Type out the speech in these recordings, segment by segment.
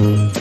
Mm-hmm.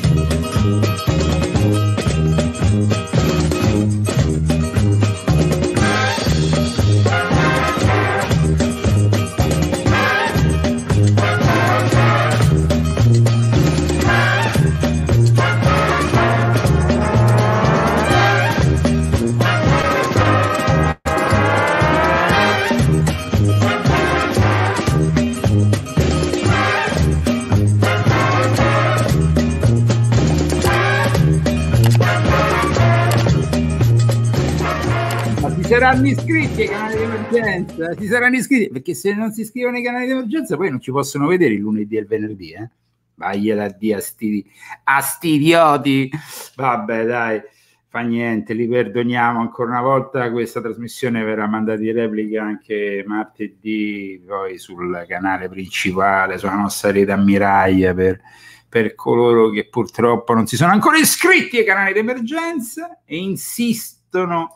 Saranno iscritti ai canali di emergenza, si saranno iscritti, perché se non si iscrivono ai canali di emergenza poi non ci possono vedere il lunedì e il venerdì, eh? Vagliela a Dio a sti, idioti. Vabbè, dai, fa niente, li perdoniamo ancora una volta. Questa trasmissione verrà mandata in replica anche martedì, poi sul canale principale, sulla nostra rete ammiraglia per, per coloro che purtroppo non si sono ancora iscritti ai canali di emergenza e insistono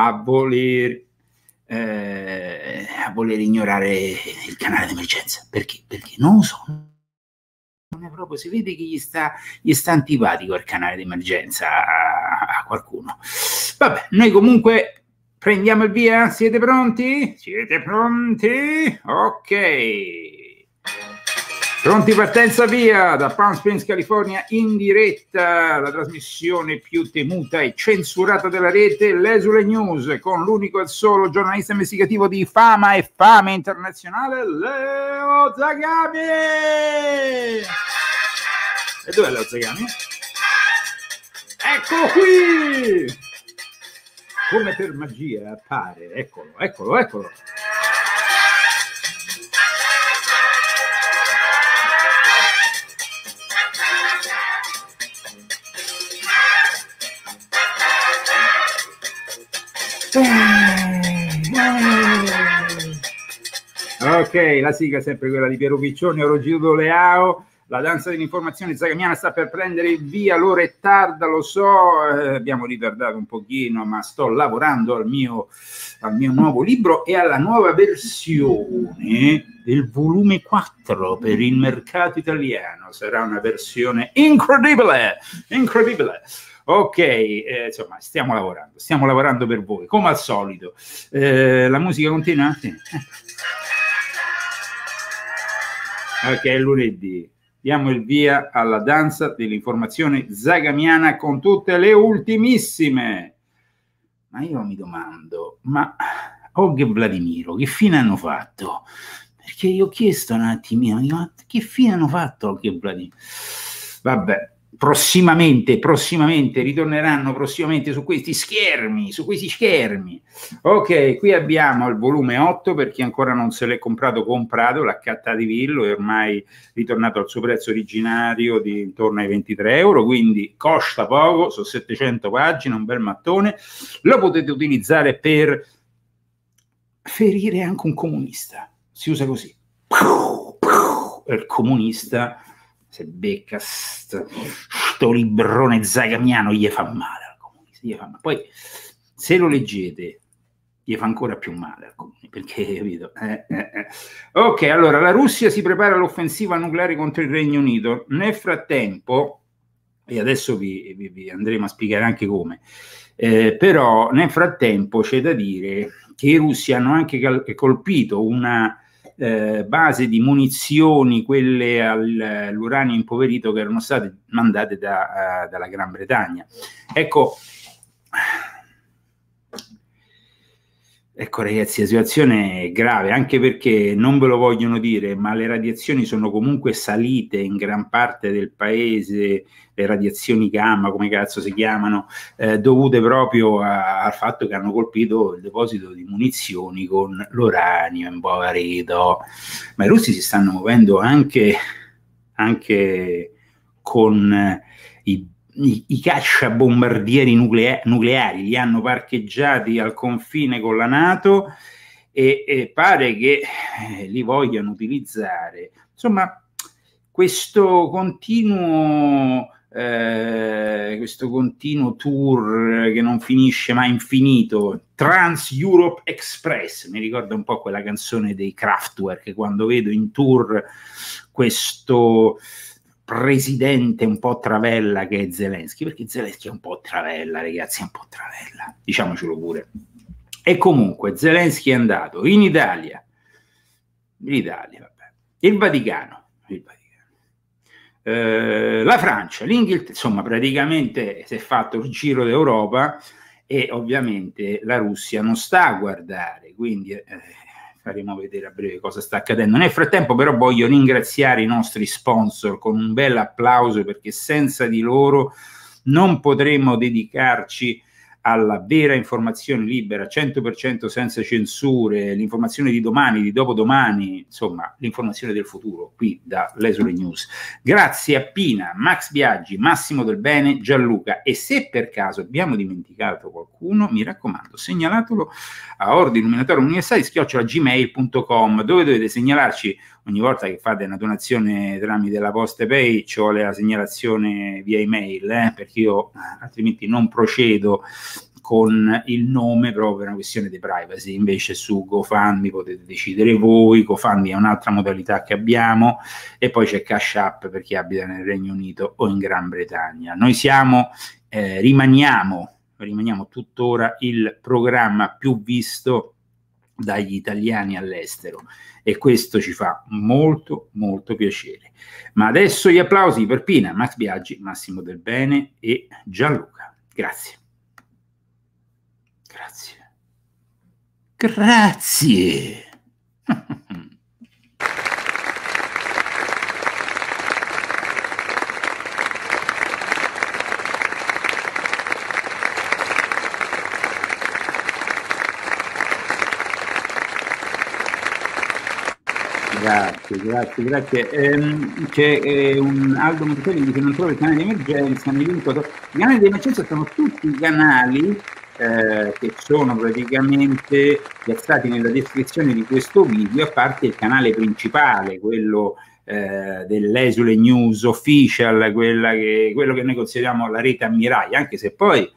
a voler, eh, a voler ignorare il canale d'emergenza. Perché? Perché non lo so. Non è proprio, si vede che gli sta, gli sta antipatico il canale d'emergenza a, a qualcuno. Vabbè, noi comunque prendiamo il via. Siete pronti? Siete pronti? Ok. Pronti partenza via da Palm Springs, California, in diretta, la trasmissione più temuta e censurata della rete, l'Esule News, con l'unico e solo giornalista investigativo di fama e fame internazionale, Leo Zagami! E dov'è Leo Zagami? Eccolo qui! Come per magia appare, eccolo, eccolo, eccolo. Ok, la sigla è sempre quella di Piero Piccioni, Orogiudo Leao. La danza dell'informazione zagamiana sta per prendere via, l'ora è tarda, lo so, eh, abbiamo ritardato un pochino, ma sto lavorando al mio, al mio nuovo libro e alla nuova versione del volume 4 per il mercato italiano. Sarà una versione incredibile, incredibile. Ok, eh, insomma, stiamo lavorando, stiamo lavorando per voi, come al solito. Eh, la musica continua? Sì. Ok, lunedì. Diamo il via alla danza dell'informazione zagamiana con tutte le ultimissime. Ma io mi domando, ma Og e Vladimiro che fine hanno fatto? Perché io ho chiesto un attimino, ma che fine hanno fatto Og e Vladimiro? Vabbè, prossimamente, prossimamente ritorneranno prossimamente su questi schermi, su questi schermi. Ok, qui abbiamo il volume 8 per chi ancora non se l'è comprato, comprato, l'ha di Villo, è ormai ritornato al suo prezzo originario di intorno ai 23 euro, quindi costa poco, sono 700 pagine, un bel mattone, lo potete utilizzare per ferire anche un comunista, si usa così. Il comunista se becca sto, sto librone zagamiano gli fa male al comunista, male. Poi se lo leggete gli fa ancora più male al comunista, perché capito? Eh, eh, eh. Ok, allora la Russia si prepara all'offensiva nucleare contro il Regno Unito. Nel frattempo, e adesso vi, vi, vi andremo a spiegare anche come, eh, però nel frattempo c'è da dire che i russi hanno anche cal- colpito una eh, base di munizioni, quelle all'uranio impoverito che erano state mandate da, uh, dalla Gran Bretagna. Ecco, Ecco ragazzi, la situazione è grave anche perché non ve lo vogliono dire, ma le radiazioni sono comunque salite in gran parte del paese, le radiazioni gamma, come cazzo si chiamano, eh, dovute proprio a, al fatto che hanno colpito il deposito di munizioni con l'uranio impoverito. Ma i russi si stanno muovendo anche, anche con i i, i cacciabombardieri nuclea- nucleari li hanno parcheggiati al confine con la Nato e, e pare che eh, li vogliano utilizzare. Insomma, questo continuo, eh, questo continuo tour che non finisce mai infinito, Trans Europe Express, mi ricorda un po' quella canzone dei Kraftwerk, quando vedo in tour questo presidente un po' travella che è Zelensky, perché Zelensky è un po' travella, ragazzi, è un po' travella, diciamocelo pure. E comunque Zelensky è andato in Italia, in Italia, vabbè, il Vaticano, il Vaticano. Eh, la Francia, l'Inghilterra, insomma praticamente si è fatto il giro d'Europa e ovviamente la Russia non sta a guardare, quindi eh, faremo vedere a breve cosa sta accadendo. Nel frattempo però voglio ringraziare i nostri sponsor con un bel applauso perché senza di loro non potremmo dedicarci alla vera informazione libera, 100% senza censure, l'informazione di domani, di dopodomani, insomma, l'informazione del futuro, qui da Lesole News. Grazie a Pina, Max Biaggi, Massimo Del Bene, Gianluca e se per caso abbiamo dimenticato qualcuno, mi raccomando, segnalatelo a Ordine Illuminatore Universale, gmail.com, dove dovete segnalarci ogni volta che fate una donazione tramite la posta pay ci vuole la segnalazione via email eh, perché io altrimenti non procedo con il nome proprio per una questione di privacy. Invece su GoFundMe potete decidere voi GoFundMe è un'altra modalità che abbiamo e poi c'è Cash App per chi abita nel Regno Unito o in Gran Bretagna. Noi siamo eh, rimaniamo rimaniamo tuttora il programma più visto dagli italiani all'estero e questo ci fa molto molto piacere. Ma adesso gli applausi per Pina, Max Biaggi, Massimo Del Bene e Gianluca. Grazie. Grazie. Grazie. Grazie, grazie, grazie. Ehm, c'è eh, un Aldo Monticelli che non trova il canale di emergenza, mi linko. I canali di emergenza sono tutti i canali eh, che sono praticamente piazzati nella descrizione di questo video, a parte il canale principale, quello eh, dell'Esule News Official, che, quello che noi consideriamo la rete ammiraglio, anche se poi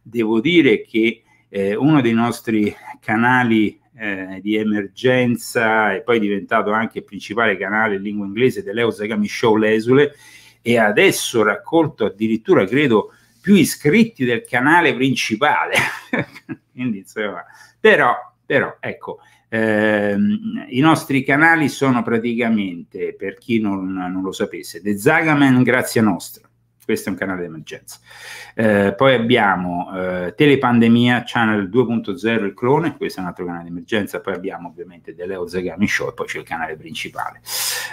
devo dire che eh, uno dei nostri canali eh, di emergenza e poi è diventato anche il principale canale in lingua inglese dell'Eusagami Show Lesule e adesso raccolto addirittura credo più iscritti del canale principale. Quindi insomma però, però ecco ehm, i nostri canali sono praticamente per chi non, non lo sapesse The Zagaman Grazia Nostra questo è un canale di emergenza. Eh, poi abbiamo eh, Telepandemia Channel 2.0, il clone, questo è un altro canale di emergenza. Poi abbiamo ovviamente The Leo Zagami Show e poi c'è il canale principale,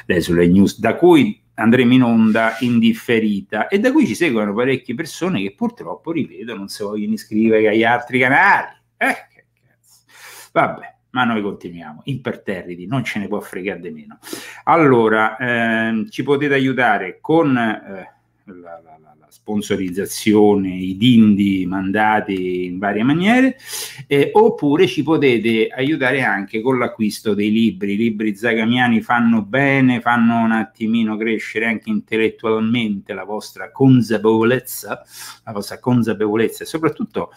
le sulle news, da cui andremo in onda indifferita e da cui ci seguono parecchie persone che purtroppo, ripeto, non si vogliono iscrivere agli altri canali. Eh, che cazzo. Vabbè, ma noi continuiamo imperterriti, non ce ne può fregare di meno. Allora, ehm, ci potete aiutare con... Eh, la, la, la, sponsorizzazione, i dindi mandati in varie maniere, eh, oppure ci potete aiutare anche con l'acquisto dei libri. I libri zagamiani fanno bene, fanno un attimino crescere anche intellettualmente la vostra consapevolezza, la vostra consapevolezza e soprattutto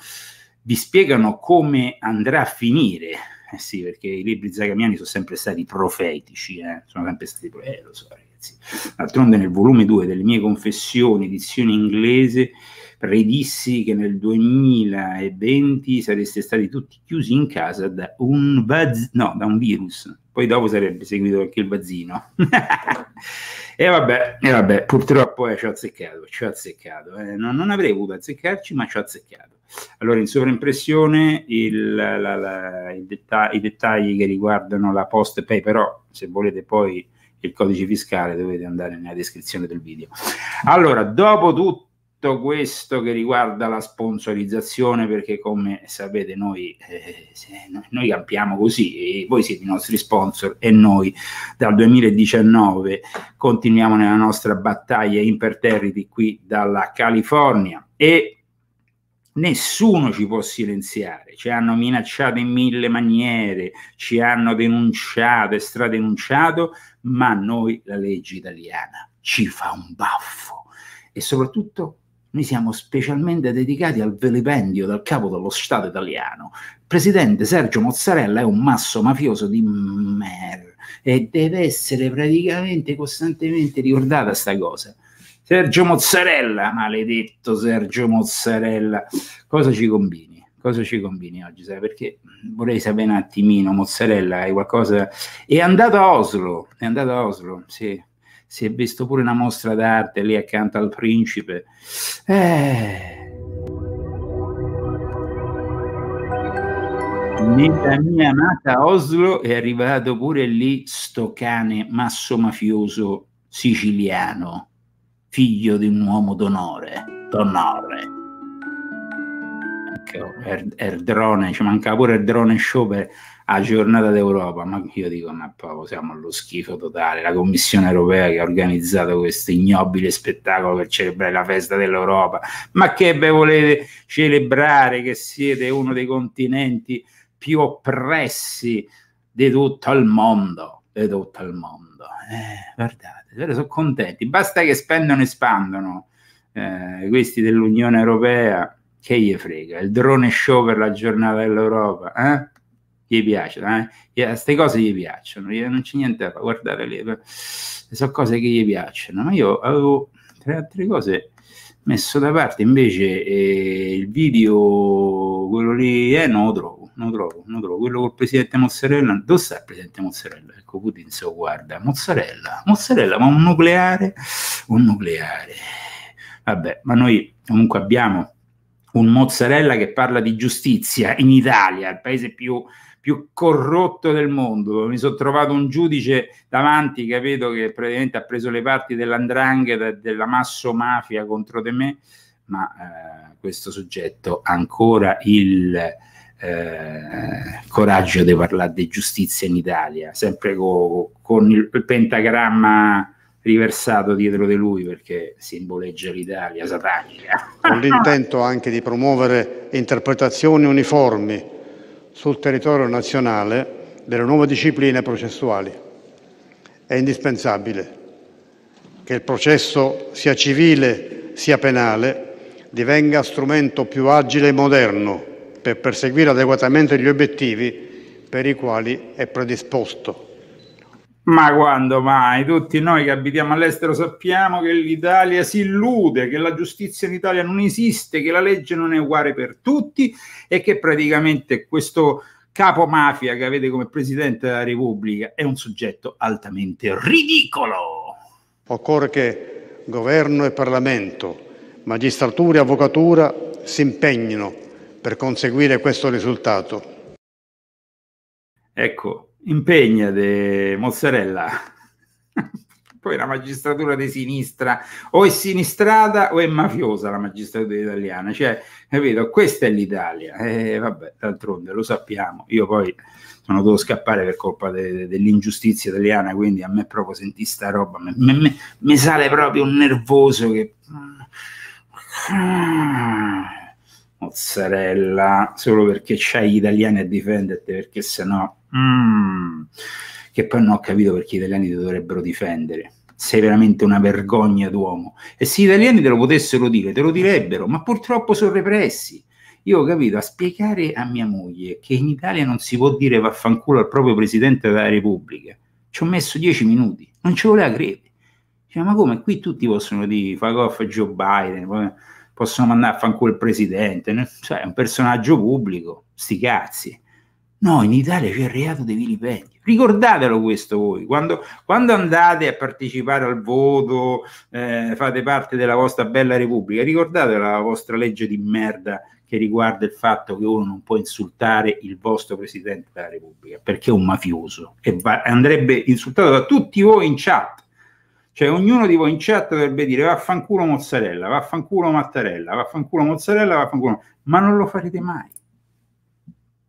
vi spiegano come andrà a finire. Eh sì, perché i libri zagamiani sono sempre stati profetici, eh? sono sempre stati profetici, eh, lo so, ragazzi. D'altronde nel volume 2 delle mie confessioni, edizione inglese, predissi che nel 2020 sareste stati tutti chiusi in casa da un, vaz- no, da un virus. Poi dopo sarebbe seguito anche il vazzino. e, vabbè, e vabbè, purtroppo eh, ci ho azzeccato, ci ho azzeccato. Eh. Non, non, avrei voluto azzeccarci, ma ci ho azzeccato. Allora, in sovraimpressione il, la, la, il detta- i dettagli che riguardano la post pay, però se volete poi il codice fiscale dovete andare nella descrizione del video. Allora, dopo tutto questo che riguarda la sponsorizzazione, perché come sapete noi, eh, noi campiamo così, e voi siete i nostri sponsor e noi dal 2019 continuiamo nella nostra battaglia imperterriti qui dalla California e nessuno ci può silenziare, ci hanno minacciato in mille maniere, ci hanno denunciato e stradenunciato, ma a noi la legge italiana ci fa un baffo e soprattutto noi siamo specialmente dedicati al vilipendio del capo dello Stato italiano. Presidente Sergio Mozzarella è un masso mafioso di mer e deve essere praticamente costantemente ricordata sta cosa Sergio Mozzarella, maledetto Sergio Mozzarella, cosa ci combini? Cosa ci combini oggi? Sai? Perché vorrei sapere un attimino, Mozzarella, hai qualcosa... È andato a Oslo, è andato a Oslo, sì. Si è visto pure una mostra d'arte lì accanto al principe. Eh... Nella mia amata Oslo è arrivato pure lì sto cane masso mafioso siciliano, figlio di un uomo d'onore, d'onore. Ecco, il drone, ci manca pure il drone show per la giornata d'Europa, ma io dico, ma proprio siamo allo schifo totale. La Commissione europea che ha organizzato questo ignobile spettacolo per celebrare la festa dell'Europa, ma che beh volete celebrare che siete uno dei continenti più oppressi di tutto il mondo, di tutto il mondo. Eh, guardate, sono contenti, basta che spendono e spandono eh, questi dell'Unione Europea, che gli frega, il drone show per la giornata dell'Europa, eh? Gli piace, eh? queste cose gli piacciono, non c'è niente da fare, guardate lì, sono cose che gli piacciono, ma io avevo tre altre cose messo da parte, invece eh, il video, quello lì, eh, non lo trovo non trovo, non trovo. Quello col presidente Mozzarella, dove sta il presidente Mozzarella? Ecco, Putin se lo guarda, Mozzarella, Mozzarella, ma un nucleare, un nucleare. Vabbè, ma noi comunque abbiamo un Mozzarella che parla di giustizia in Italia, il paese più, più corrotto del mondo. Mi sono trovato un giudice davanti vedo che praticamente ha preso le parti dell'andrangheta e della masso mafia contro di me, ma eh, questo soggetto ha ancora il eh, coraggio di parlare di giustizia in Italia, sempre co, con il pentagramma riversato dietro di lui perché simboleggia l'Italia satanica. Con l'intento anche di promuovere interpretazioni uniformi sul territorio nazionale delle nuove discipline processuali. È indispensabile che il processo sia civile sia penale divenga strumento più agile e moderno per perseguire adeguatamente gli obiettivi per i quali è predisposto. Ma quando mai? Tutti noi che abitiamo all'estero sappiamo che l'Italia si illude, che la giustizia in Italia non esiste, che la legge non è uguale per tutti e che praticamente questo capo mafia che avete come Presidente della Repubblica è un soggetto altamente ridicolo. Occorre che governo e Parlamento, magistratura e avvocatura si impegnino per conseguire questo risultato? Ecco, impegnate, mozzarella. Poi la magistratura di sinistra o è sinistrata o è mafiosa la magistratura italiana, cioè, capito? Questa è l'Italia. Eh, vabbè, d'altronde lo sappiamo. Io poi sono dovuto scappare per colpa de- de- dell'ingiustizia italiana, quindi a me proprio sentì sta roba, mi sale proprio un nervoso che mozzarella solo perché c'hai gli italiani a difenderti, perché sennò... Mm, che poi non ho capito perché gli italiani ti dovrebbero difendere. Sei veramente una vergogna d'uomo. E se gli italiani te lo potessero dire, te lo direbbero, ma purtroppo sono repressi. Io ho capito a spiegare a mia moglie che in Italia non si può dire vaffanculo al proprio Presidente della Repubblica. Ci ho messo dieci minuti, non ci voleva credere. Cioè, ma come? Qui tutti possono dire fuck off Joe Biden, possono mandare a fanculo il presidente, cioè è un personaggio pubblico, sti cazzi. No, in Italia c'è il reato dei vilipendi. Ricordatelo questo voi, quando, quando andate a partecipare al voto, eh, fate parte della vostra bella Repubblica, ricordate la vostra legge di merda che riguarda il fatto che uno non può insultare il vostro Presidente della Repubblica, perché è un mafioso e va, andrebbe insultato da tutti voi in chat cioè ognuno di voi in chat dovrebbe dire vaffanculo mozzarella, vaffanculo mattarella, vaffanculo mozzarella, vaffanculo... Ma non lo farete mai.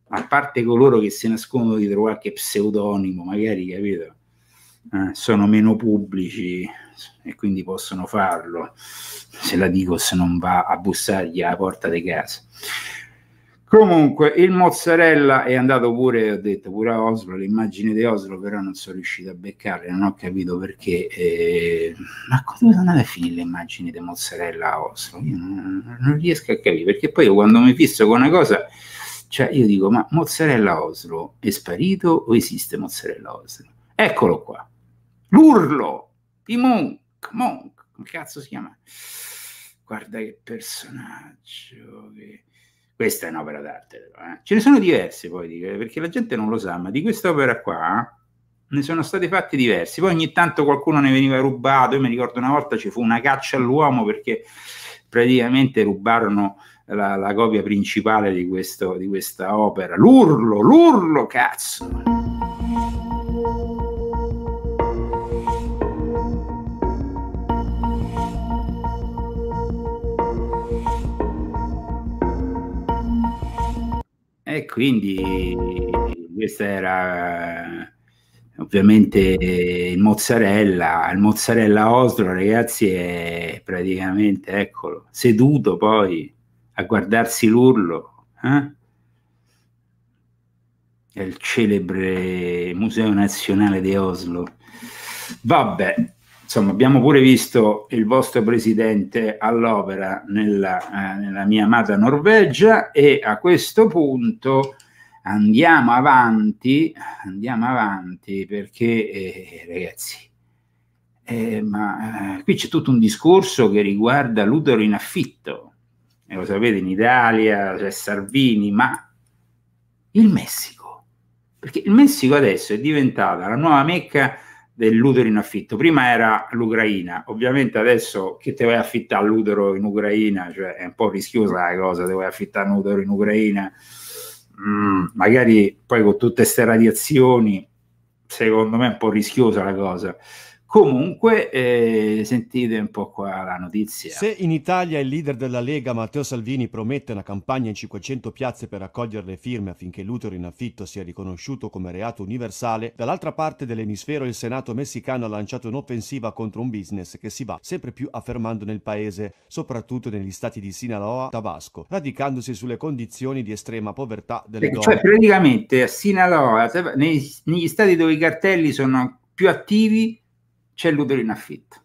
A parte coloro che si nascondono dietro qualche pseudonimo, magari, capito? Eh, sono meno pubblici e quindi possono farlo. Se la dico se non va a bussargli alla porta di casa. Comunque, il mozzarella è andato pure, ho detto, pure a Oslo, l'immagine di Oslo, però non sono riuscito a beccare, non ho capito perché. Eh, ma sono andate a finire le immagini di mozzarella a Oslo? Io non, non, riesco a capire, perché poi quando mi fisso con una cosa, cioè io dico, ma mozzarella Oslo è sparito o esiste mozzarella Oslo? Eccolo qua, l'urlo di Monk, Monk, come cazzo si chiama? Guarda che personaggio. Che... Questa è un'opera d'arte, eh? ce ne sono diverse poi, perché la gente non lo sa, ma di quest'opera qua ne sono stati fatti diversi. Poi ogni tanto qualcuno ne veniva rubato. Io mi ricordo una volta ci fu una caccia all'uomo perché praticamente rubarono la, la copia principale di, questo, di questa opera. L'urlo, l'urlo, cazzo! E quindi questa era ovviamente il mozzarella, il mozzarella Oslo, ragazzi, è praticamente, eccolo, seduto poi a guardarsi l'urlo. Eh? È il celebre Museo Nazionale di Oslo. Vabbè, insomma, abbiamo pure visto il vostro presidente all'opera nella, eh, nella mia amata Norvegia e a questo punto andiamo avanti, andiamo avanti perché eh, ragazzi, eh, ma eh, qui c'è tutto un discorso che riguarda l'utero in affitto, e lo sapete in Italia c'è Salvini, ma il Messico, perché il Messico adesso è diventata la nuova mecca dell'utero in affitto. Prima era l'Ucraina, ovviamente adesso che ti vuoi affittare l'utero in Ucraina, cioè è un po' rischiosa la cosa, ti vuoi affittare l'utero in Ucraina mm, magari poi con tutte queste radiazioni, secondo me è un po' rischiosa la cosa. Comunque, eh, sentite un po' qua la notizia. Se in Italia il leader della Lega Matteo Salvini promette una campagna in 500 piazze per raccogliere le firme affinché l'utero in affitto sia riconosciuto come reato universale, dall'altra parte dell'emisfero il Senato messicano ha lanciato un'offensiva contro un business che si va sempre più affermando nel paese, soprattutto negli stati di Sinaloa e Tabasco, radicandosi sulle condizioni di estrema povertà delle cioè, donne. Cioè, praticamente a Sinaloa, negli stati dove i cartelli sono più attivi, c'è l'utero in affitto.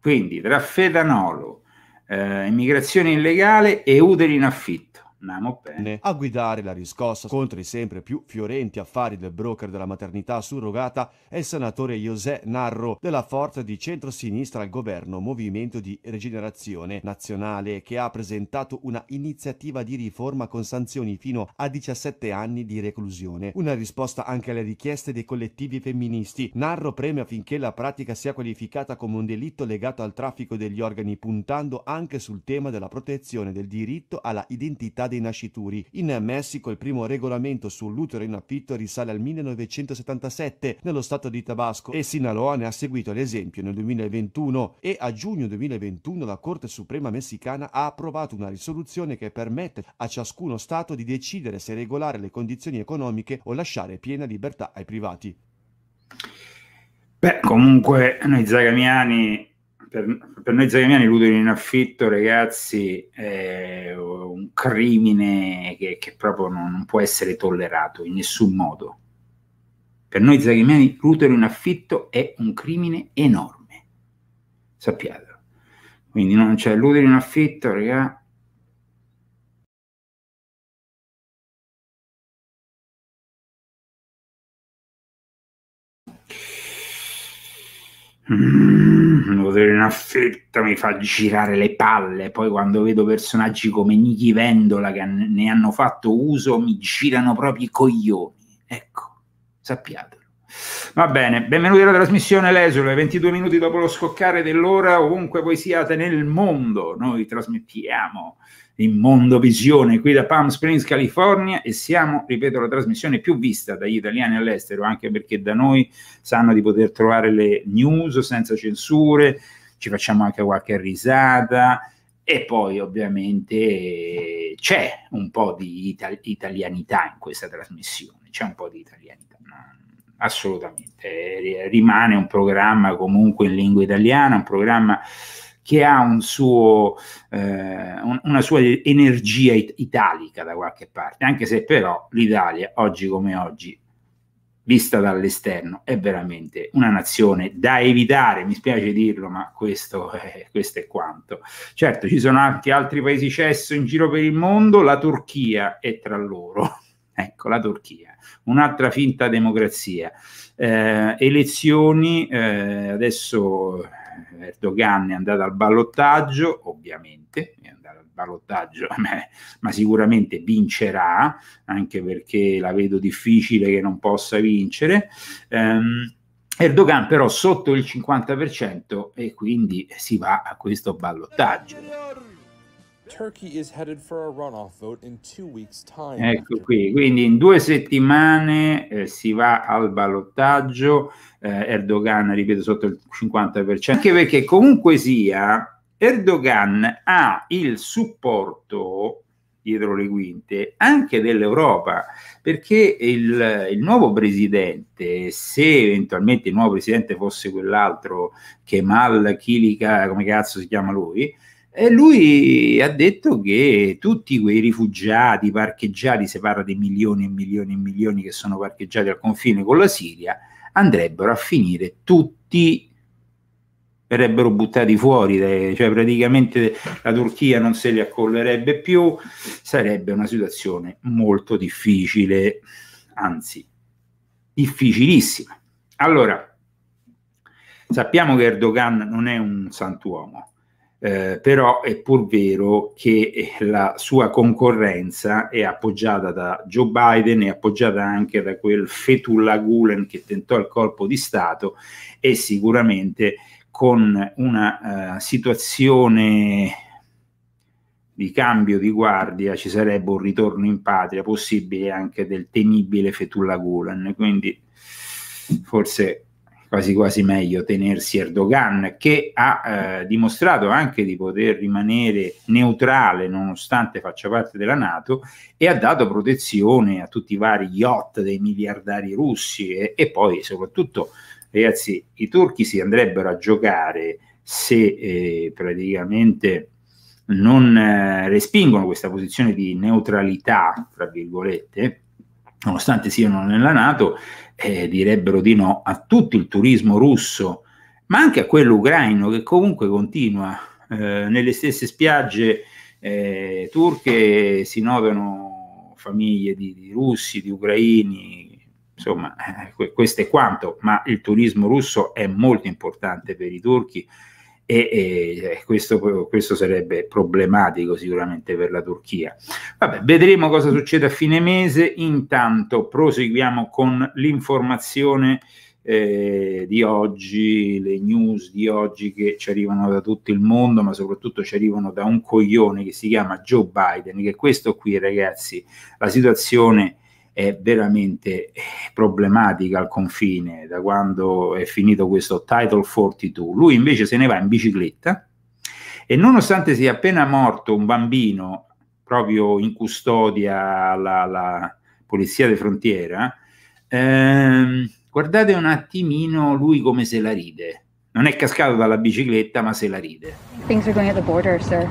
Quindi tra fetanolo, eh, immigrazione illegale e utero in affitto. Andiamo bene. A guidare la riscossa contro i sempre più fiorenti affari del broker della maternità surrogata è il senatore José Narro della forza di centrosinistra al governo Movimento di Rigenerazione Nazionale che ha presentato una iniziativa di riforma con sanzioni fino a 17 anni di reclusione. Una risposta anche alle richieste dei collettivi femministi. Narro preme affinché la pratica sia qualificata come un delitto legato al traffico degli organi puntando anche sul tema della protezione del diritto alla identità dei nascituri. In Messico il primo regolamento sull'utero in affitto risale al 1977 nello stato di Tabasco e Sinaloa ne ha seguito l'esempio nel 2021 e a giugno 2021 la Corte Suprema messicana ha approvato una risoluzione che permette a ciascuno stato di decidere se regolare le condizioni economiche o lasciare piena libertà ai privati. Beh, comunque noi zagamiani per, per noi zagamiani l'utero in affitto, ragazzi, è un crimine che, che proprio non, non, può essere tollerato in nessun modo. Per noi zagamiani l'utero in affitto è un crimine enorme, sappiatelo. Quindi non c'è l'utero in affitto, ragazzi, Mm, potere in affetto mi fa girare le palle. Poi quando vedo personaggi come Nichi Vendola che ne hanno fatto uso, mi girano proprio i coglioni. Ecco, sappiatelo. Va bene, benvenuti alla trasmissione L'esole, 22 minuti dopo lo scoccare dell'ora, ovunque voi siate nel mondo, noi trasmettiamo in Mondovisione qui da Palm Springs, California e siamo, ripeto, la trasmissione più vista dagli italiani all'estero, anche perché da noi sanno di poter trovare le news senza censure, ci facciamo anche qualche risata e poi ovviamente c'è un po' di itali- italianità in questa trasmissione, c'è un po' di italianità. Assolutamente, rimane un programma comunque in lingua italiana, un programma che ha un suo, eh, una sua energia it- italica da qualche parte, anche se però l'Italia, oggi come oggi, vista dall'esterno, è veramente una nazione da evitare, mi spiace dirlo, ma questo è, questo è quanto. Certo, ci sono anche altri paesi cesso in giro per il mondo, la Turchia è tra loro. Ecco, la Turchia, un'altra finta democrazia. Eh, elezioni, eh, adesso Erdogan è andato al ballottaggio, ovviamente, è andato al ballottaggio, ma sicuramente vincerà, anche perché la vedo difficile che non possa vincere. Um, Erdogan però sotto il 50% e quindi si va a questo ballottaggio. Ecco qui, quindi in due settimane eh, si va al ballottaggio, eh, Erdogan, ripeto, sotto il 50%, anche perché comunque sia, Erdogan ha il supporto dietro le quinte anche dell'Europa, perché il, il, nuovo presidente, se eventualmente il nuovo presidente fosse quell'altro, Kemal Kilika, come cazzo si chiama lui, e lui ha detto che tutti quei rifugiati parcheggiati, si parla di milioni e milioni e milioni che sono parcheggiati al confine con la Siria, andrebbero a finire tutti verrebbero buttati fuori, cioè praticamente la Turchia non se li accollerebbe più, sarebbe una situazione molto difficile, anzi difficilissima. Allora, sappiamo che Erdogan non è un santuomo, eh, però è pur vero che la sua concorrenza è appoggiata da Joe Biden, è appoggiata anche da quel Fethullah Gulen che tentò il colpo di Stato e sicuramente con una uh, situazione di cambio di guardia ci sarebbe un ritorno in patria possibile anche del temibile Fethullah Gulen, quindi forse quasi quasi meglio tenersi Erdogan che ha eh, dimostrato anche di poter rimanere neutrale nonostante faccia parte della Nato e ha dato protezione a tutti i vari yacht dei miliardari russi e, e poi soprattutto ragazzi i turchi si andrebbero a giocare se eh, praticamente non eh, respingono questa posizione di neutralità, tra virgolette, nonostante siano nella Nato, eh, direbbero di no a tutto il turismo russo, ma anche a quello ucraino che comunque continua. Eh, nelle stesse spiagge eh, turche si notano famiglie di, di russi, di ucraini, insomma, eh, questo è quanto, ma il turismo russo è molto importante per i turchi e, e questo, questo, sarebbe problematico sicuramente per la Turchia. Vabbè, vedremo cosa succede a fine mese, intanto proseguiamo con l'informazione eh, di oggi, le news di oggi che ci arrivano da tutto il mondo, ma soprattutto ci arrivano da un coglione che si chiama Joe Biden, che questo qui ragazzi, la situazione è veramente eh, problematica al confine da quando è finito questo Title 42. Lui invece se ne va in bicicletta e nonostante sia appena morto un bambino proprio in custodia alla, alla polizia di frontiera, ehm, guardate un attimino lui come se la ride. Non è cascato dalla bicicletta, ma se la ride. Things are going at the border, sir.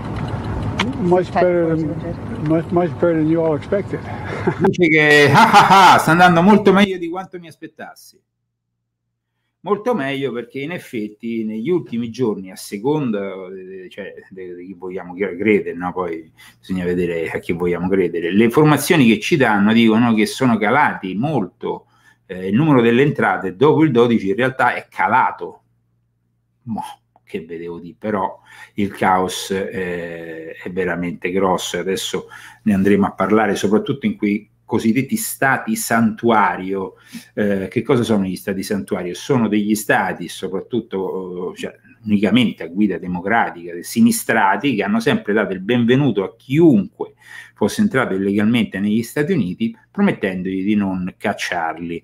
Much better, than, much, much better than you all expected. Dice che ah, ah, ah, sta andando molto meglio di quanto mi aspettassi. Molto meglio perché in effetti negli ultimi giorni, a seconda cioè, di chi vogliamo credere, no? poi bisogna vedere a chi vogliamo credere, le informazioni che ci danno dicono che sono calati molto eh, il numero delle entrate dopo il 12 in realtà è calato. Boh che vedevo di, però il caos eh, è veramente grosso e adesso ne andremo a parlare soprattutto in quei cosiddetti stati santuario. Eh, che cosa sono gli stati santuario? Sono degli stati, soprattutto cioè, unicamente a guida democratica, sinistrati, che hanno sempre dato il benvenuto a chiunque fosse entrato illegalmente negli Stati Uniti, promettendogli di non cacciarli.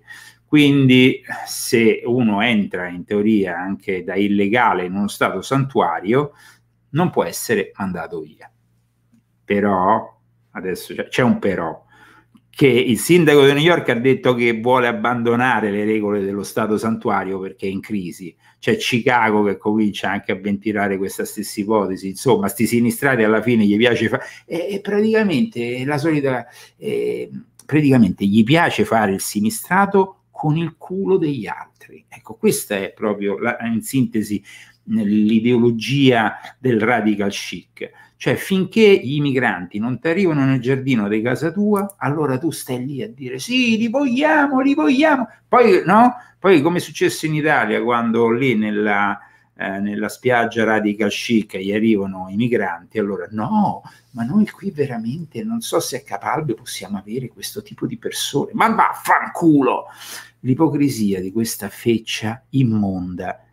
Quindi se uno entra in teoria anche da illegale in uno stato santuario, non può essere mandato via. Però, adesso c'è un però, che il sindaco di New York ha detto che vuole abbandonare le regole dello Stato santuario perché è in crisi. C'è Chicago che comincia anche a ventilare questa stessa ipotesi. Insomma, sti sinistrati alla fine gli piace fare... E, praticamente la solita... Eh, praticamente gli piace fare il sinistrato con il culo degli altri. Ecco, questa è proprio la, in sintesi l'ideologia del radical chic. Cioè, finché gli migranti non ti arrivano nel giardino di casa tua, allora tu stai lì a dire sì, li vogliamo, li vogliamo. Poi, no? Poi, come è successo in Italia, quando lì nella, eh, nella spiaggia radical chic gli arrivano i migranti, allora no, ma noi qui veramente non so se a Capalbio possiamo avere questo tipo di persone. Ma vaffanculo! L'ipocrisia di questa feccia immonda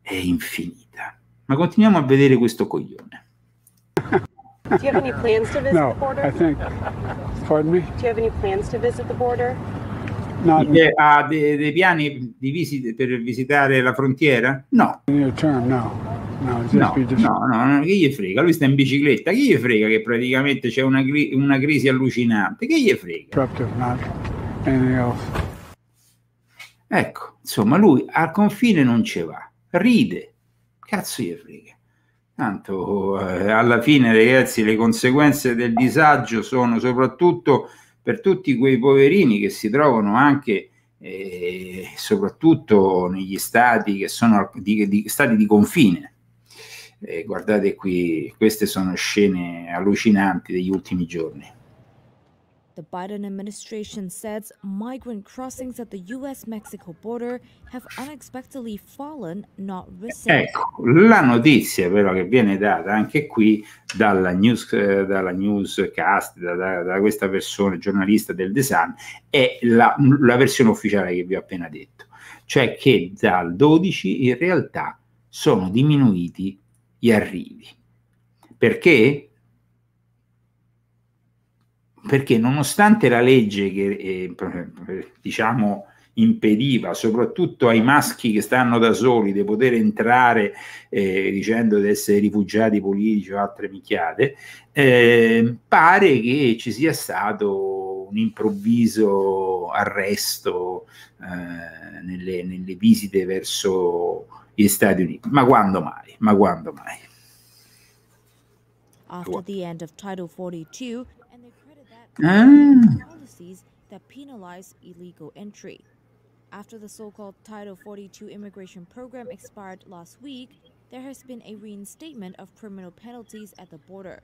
è infinita. Ma continuiamo a vedere questo coglione. Do you have any plans to visit No, the border? I think, pardon me? Do you have any plans to visit the border? Not Ha dei, dei piani di visite per visitare la frontiera? No, term, no. No, no, no, no, che gli frega? Lui sta in bicicletta, che gli frega che praticamente c'è una, una crisi allucinante? Che gli frega? anything else. Ecco, insomma, lui al confine non ci va, ride, cazzo gli frega. Tanto eh, alla fine, ragazzi, le conseguenze del disagio sono soprattutto per tutti quei poverini che si trovano anche eh, soprattutto negli stati che sono di, di- stati di confine. Eh, guardate qui, queste sono scene allucinanti degli ultimi giorni. The Biden administration says migrant crossings at the US Mexico border have unexpectedly fallen, not risen. Ecco, la notizia però che viene data anche qui dalla, news, eh, dalla newscast, da, da- da questa persona, giornalista del design, è la, la versione ufficiale che vi ho appena detto, cioè che dal 12 in realtà sono diminuiti gli arrivi. Perché? Perché nonostante la legge che eh, diciamo impediva soprattutto ai maschi che stanno da soli di poter entrare eh, dicendo di essere rifugiati politici o altre minchiate, eh, pare che ci sia stato un improvviso arresto eh, nelle, nelle visite verso gli Stati Uniti. Ma quando mai? Ma quando mai? After the end of Title 42, and they credit that to Ah. that penalize illegal entry. After the so called Title 42 immigration program expired last week, there has been a reinstatement of criminal penalties at the border.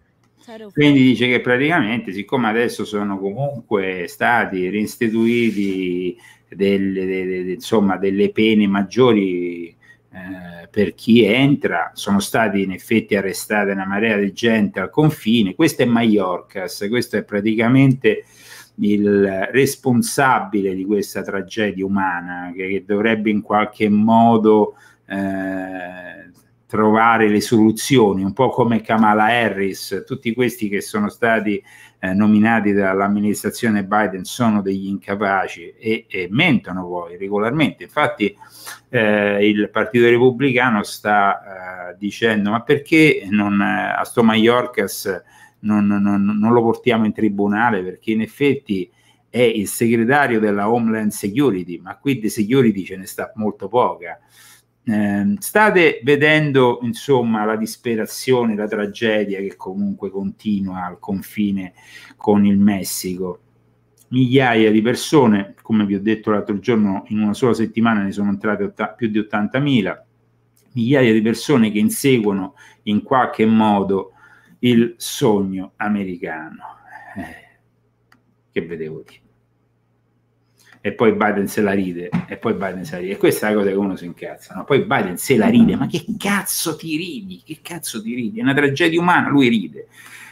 Quindi dice che praticamente, siccome adesso sono comunque stati reinstituiti delle, delle- insomma, delle pene maggiori eh, per chi entra, sono stati in effetti arrestati una marea di gente al confine. Questo è Mallorcas, questo è praticamente il responsabile di questa tragedia umana che, che dovrebbe in qualche modo eh, trovare le soluzioni, un po' come Kamala Harris, tutti questi che sono stati eh, nominati dall'amministrazione Biden sono degli incapaci e, e mentono poi regolarmente. Infatti eh, il Partito Repubblicano sta eh, dicendo ma perché non, eh, a sto Mallorcas non, non- non lo portiamo in tribunale perché in effetti è il segretario della Homeland Security, ma qui di security ce ne sta molto poca. Eh, state vedendo insomma la disperazione, la tragedia che comunque continua al confine con il Messico. Migliaia di persone, come vi ho detto l'altro giorno, in una sola settimana ne sono entrate otta- più di 80.000, migliaia di persone che inseguono in qualche modo il sogno americano. Eh, che vedevo dire. E poi Biden se la ride, e poi Biden se la ride. E questa è la cosa che uno si incazza. No? Poi Biden se la ride, ma che cazzo ti ridi? Che cazzo ti ridi? È una tragedia umana, lui ride.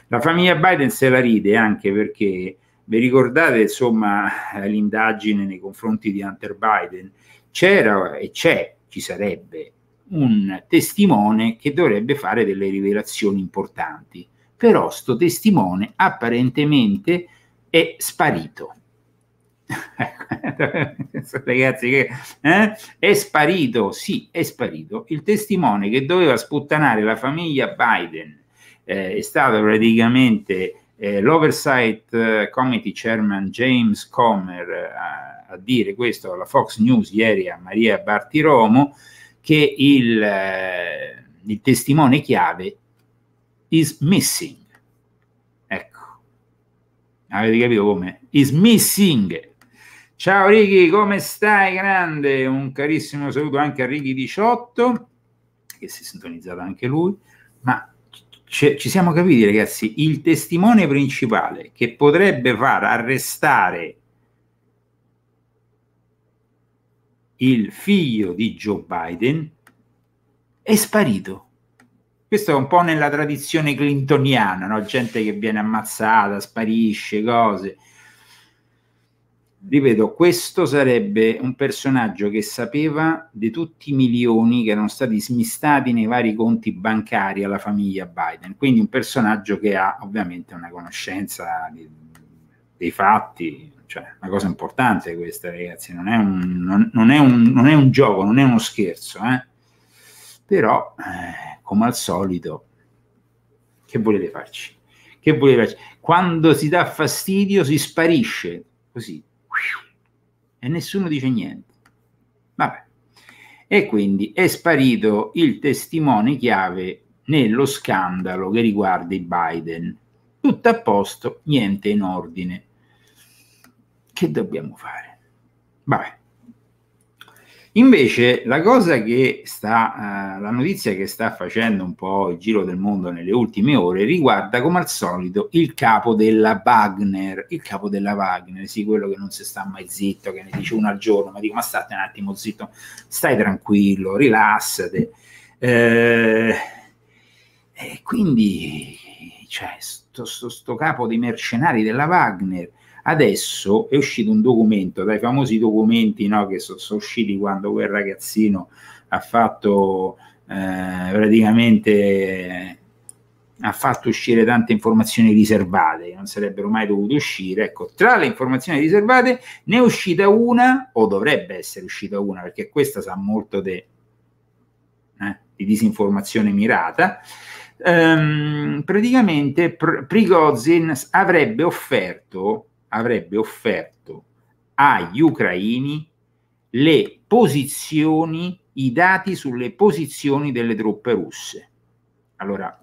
La famiglia Biden se la ride anche perché vi ricordate insomma l'indagine nei confronti di Hunter Biden? C'era e c'è, ci sarebbe un testimone che dovrebbe fare delle rivelazioni importanti, però sto testimone apparentemente è sparito. Ragazzi, che, eh? è sparito, sì, è sparito. Il testimone che doveva sputtanare la famiglia Biden eh, è stato praticamente eh, l'Oversight eh, Committee Chairman James Comer eh, a, a dire questo alla Fox News ieri a Maria Bartiromo che il, eh, il testimone chiave is missing. Ecco, avete capito come? Is missing. Ciao Righi, come stai? Grande, un carissimo saluto anche a Righi 18 che si è sintonizzato anche lui, ma ci, ci siamo capiti ragazzi, il testimone principale che potrebbe far arrestare il figlio di Joe Biden è sparito. Questo è un po' nella tradizione clintoniana, no? gente che viene ammazzata, sparisce, cose. Ripeto, questo sarebbe un personaggio che sapeva di tutti i milioni che erano stati smistati nei vari conti bancari alla famiglia Biden. Quindi un personaggio che ha ovviamente una conoscenza di, dei fatti, cioè una cosa importante questa, ragazzi. Non è un, non, non è un, non è un gioco, non è uno scherzo, eh? però eh, come al solito, che volete farci? Che volete farci? Quando si dà fastidio si sparisce così e nessuno dice niente. Vabbè. E quindi è sparito il testimone chiave nello scandalo che riguarda i Biden. Tutto a posto, niente in ordine. Che dobbiamo fare? Vabbè. Invece la cosa che sta, uh, la notizia che sta facendo un po' il giro del mondo nelle ultime ore riguarda come al solito il capo della Wagner, il capo della Wagner, sì, quello che non si sta mai zitto, che ne dice uno al giorno, ma dico ma state un attimo zitto, stai tranquillo, rilassate. Eh, e quindi, cioè, sto, sto, sto capo dei mercenari della Wagner Adesso è uscito un documento, dai famosi documenti no, che sono, sono usciti quando quel ragazzino ha fatto eh, praticamente ha fatto uscire tante informazioni riservate che non sarebbero mai dovute uscire. Ecco, tra le informazioni riservate ne è uscita una, o dovrebbe essere uscita una, perché questa sa molto de, eh, di disinformazione mirata. Um, praticamente Pr- Prigozhin avrebbe offerto avrebbe offerto agli ucraini le posizioni, i dati sulle posizioni delle truppe russe. Allora,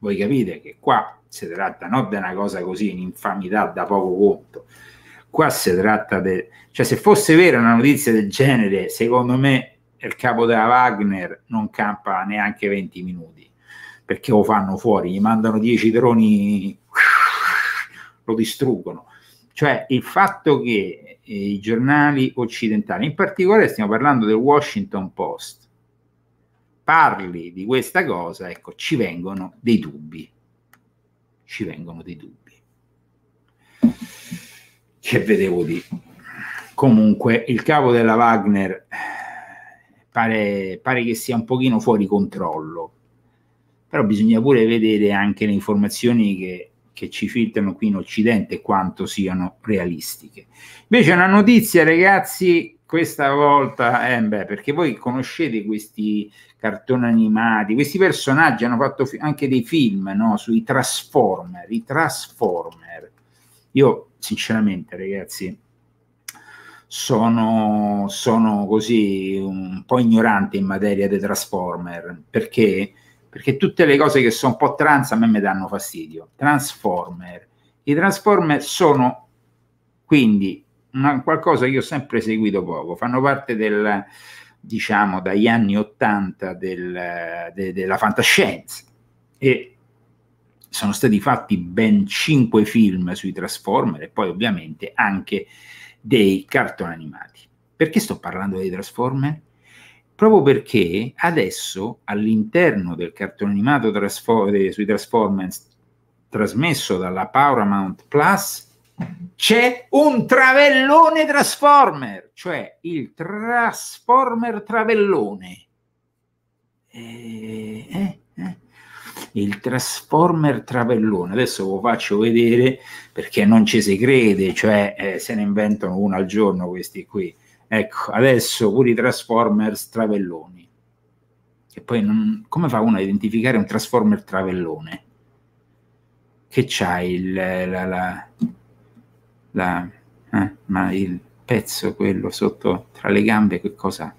voi capite che qua si tratta non di una cosa così, un'infamità da poco conto. Qua si tratta di... cioè se fosse vera una notizia del genere, secondo me il capo della Wagner non campa neanche 20 minuti, perché lo fanno fuori, gli mandano 10 droni, lo distruggono. Cioè il fatto che eh, i giornali occidentali, in particolare stiamo parlando del Washington Post, parli di questa cosa, ecco, ci vengono dei dubbi. Ci vengono dei dubbi. Che vedevo di... Comunque il capo della Wagner pare, pare che sia un pochino fuori controllo, però bisogna pure vedere anche le informazioni che che ci filtrano qui in Occidente quanto siano realistiche. Invece una notizia, ragazzi, questa volta, eh, beh, perché voi conoscete questi cartoni animati, questi personaggi hanno fatto anche dei film no? sui Transformer, i Transformer. Io, sinceramente, ragazzi, sono, sono così un po' ignorante in materia dei Transformer, perché perché tutte le cose che sono un po' trans a me mi danno fastidio. Transformer. I Transformer sono quindi una, qualcosa che io ho sempre seguito poco, fanno parte del, diciamo, dagli anni 80 del, de, della fantascienza e sono stati fatti ben cinque film sui Transformer e poi ovviamente anche dei cartoni animati. Perché sto parlando dei Transformer? Proprio perché adesso all'interno del cartone animato trasfor- sui Transformers trasmesso dalla Paramount Plus c'è un travellone Transformer, cioè il Transformer travellone. Eh, eh, eh. Il Transformer travellone, adesso lo faccio vedere perché non ci si crede, cioè eh, se ne inventano uno al giorno questi qui Ecco, adesso pure i Transformers travelloni. E poi non, come fa uno a identificare un Transformer travellone? Che c'ha il, la, la, la eh, ma il pezzo quello sotto tra le gambe, che cosa?